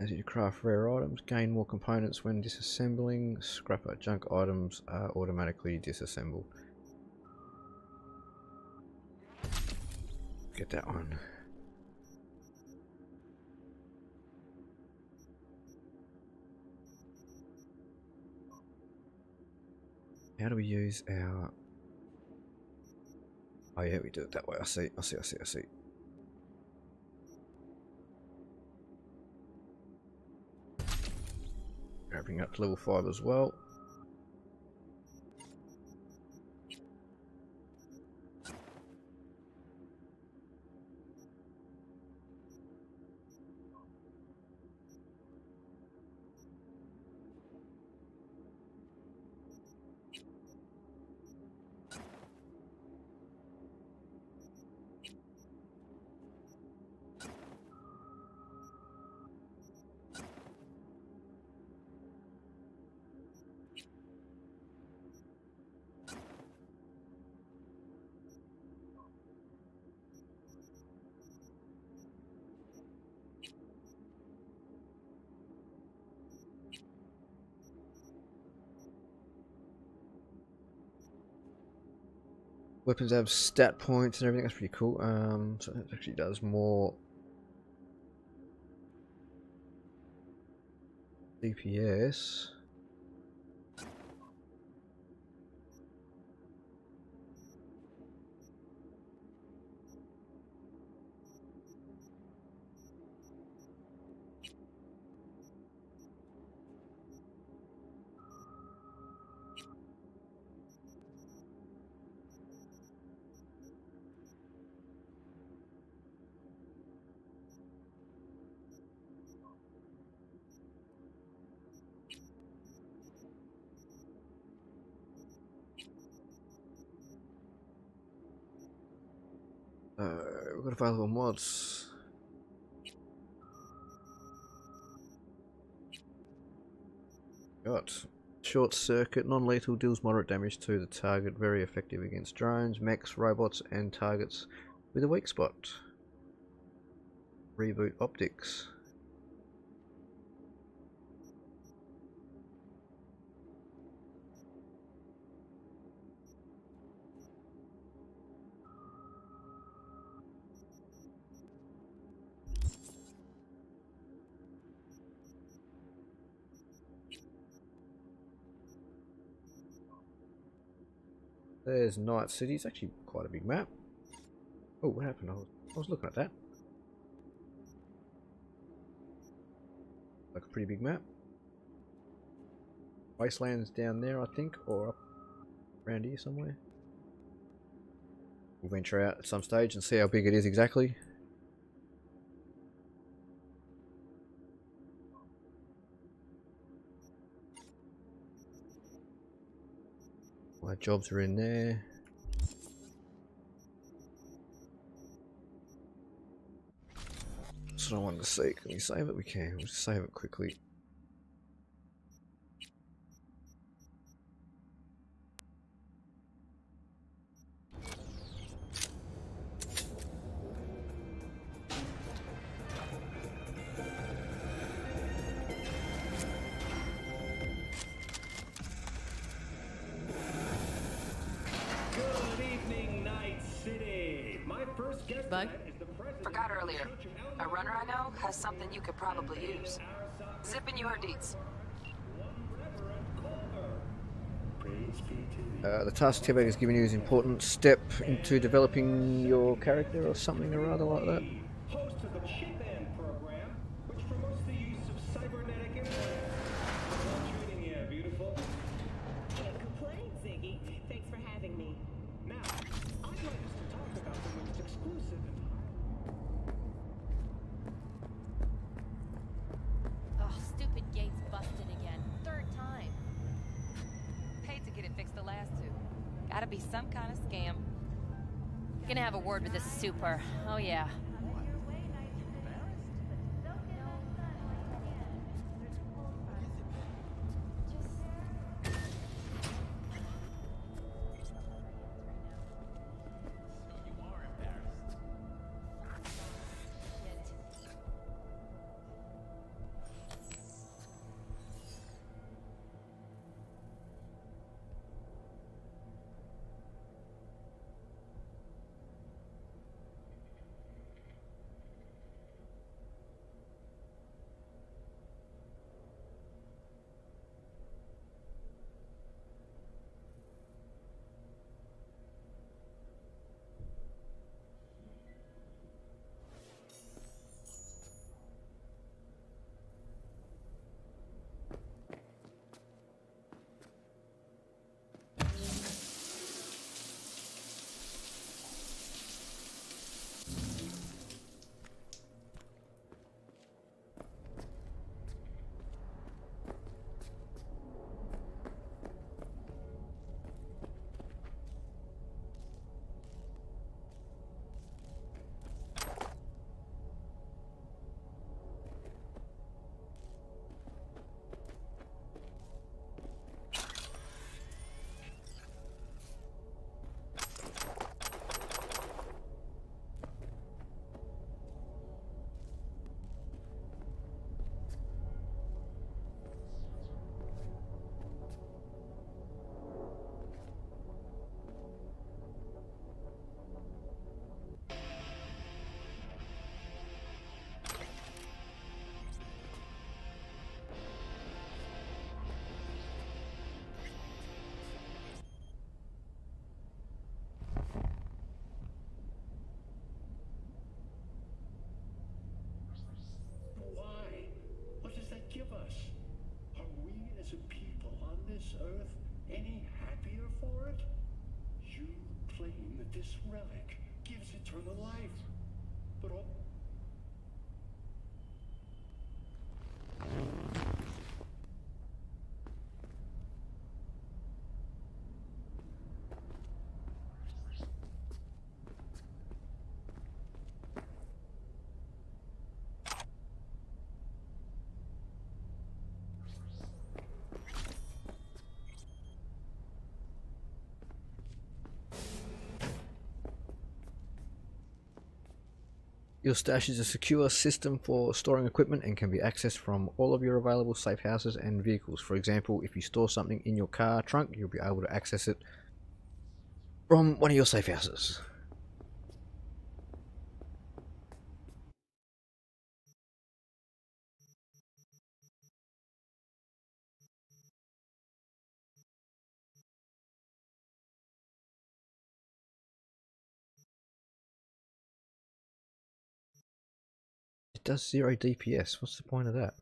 As you craft rare items, gain more components when disassembling. Scrapper junk items are automatically disassembled. get that one. How do we use our... Oh yeah, we do it that way. I see, I see, I see, I see. Grabbing up to level 5 as well. Weapons have stat points and everything. That's pretty cool. Um, so it actually does more DPS. We've mods. Got short circuit, non-lethal, deals moderate damage to the target, very effective against drones, mechs, robots, and targets with a weak spot. Reboot optics. There's Night City. It's actually quite a big map. Oh, what happened? I was, I was looking at that. Like a pretty big map. Wasteland's down there, I think, or up around here somewhere. We'll venture out at some stage and see how big it is exactly. Jobs are in there. That's what I wanted to see. Can we save it? We can. We'll save it quickly. Task T-Bug has given you is an important step into developing your character or something or other like that. This relic gives eternal life. But all... Your stash is a secure system for storing equipment and can be accessed from all of your available safe houses and vehicles. For example, if you store something in your car trunk, you'll be able to access it from one of your safe houses. Does zero DPS. What's the point of that?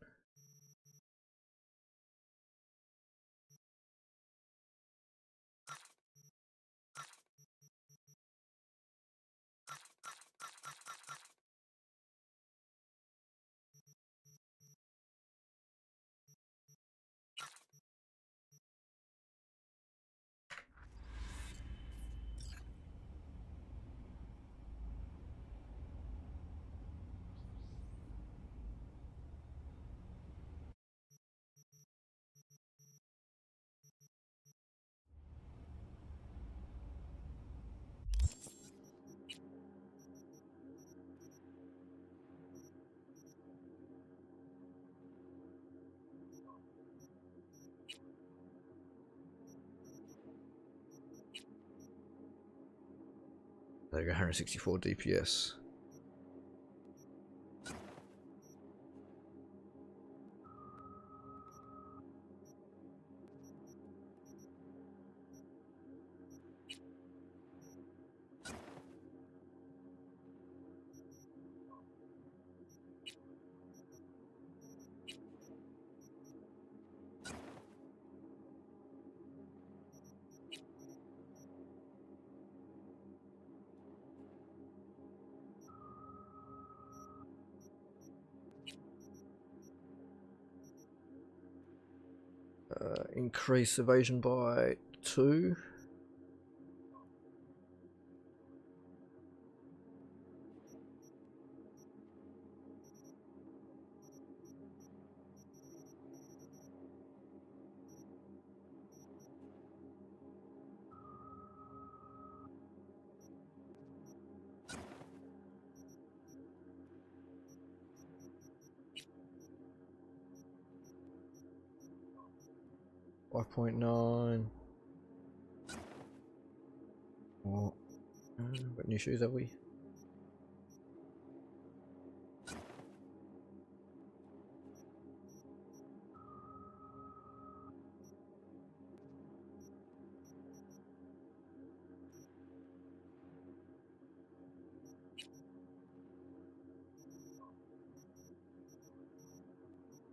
164 DPS. Increase evasion by two. Five point nine. Oh, uh, got new shoes, have we?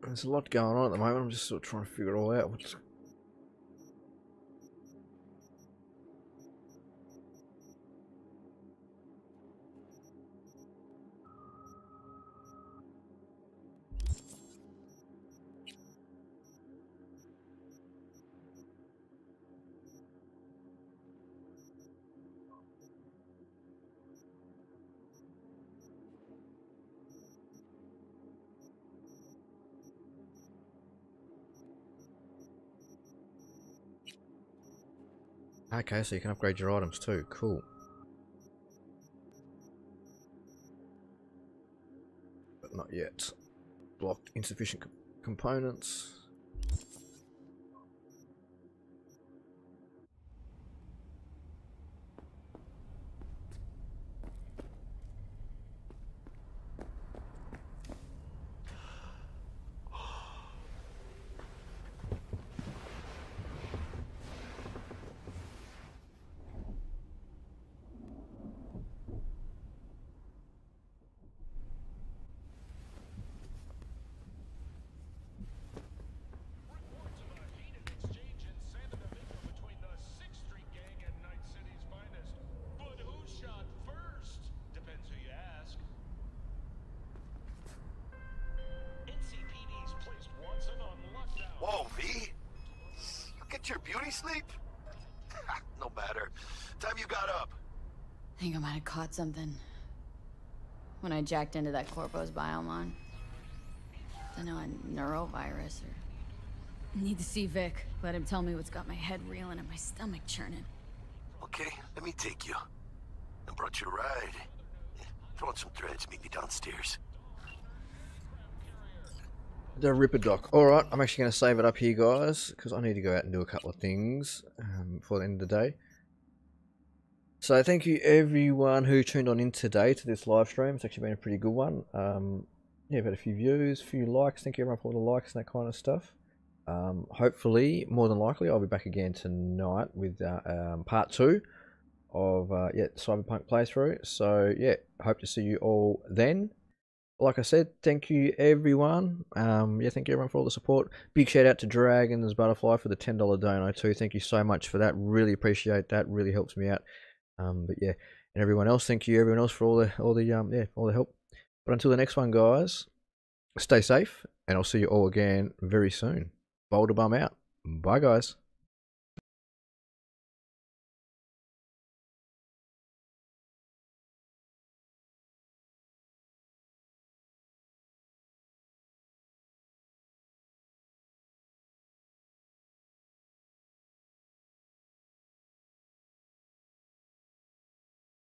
There's a lot going on at the moment. I'm just sort of trying to figure it all out. What's Okay, so you can upgrade your items too. Cool. But not yet. Blocked insufficient co components. Something. When I jacked into that Corpo's biomon. Don't know, a neurovirus or... Need to see Vic. Let him tell me what's got my head reeling and my stomach churning. Okay, let me take you. I brought you a ride. Throw on some threads, meet me downstairs. The Ripper Doc. Alright, I'm actually going to save it up here, guys, because I need to go out and do a couple of things um, before the end of the day. So thank you everyone who tuned on in today to this live stream. It's actually been a pretty good one. Um, yeah, had a few views, a few likes. Thank you everyone for all the likes and that kind of stuff. Um, hopefully, more than likely, I'll be back again tonight with uh, um, part two of uh, yeah Cyberpunk playthrough. So yeah, hope to see you all then. Like I said, thank you everyone. Um, yeah, thank you everyone for all the support. Big shout out to Dragons Butterfly for the ten dollar dono too. Thank you so much for that. Really appreciate that. Really helps me out. Um, but yeah, and everyone else, thank you everyone else for all the all the um yeah all the help. But until the next one, guys, stay safe, and I'll see you all again very soon. BoulderBum out. Bye, guys.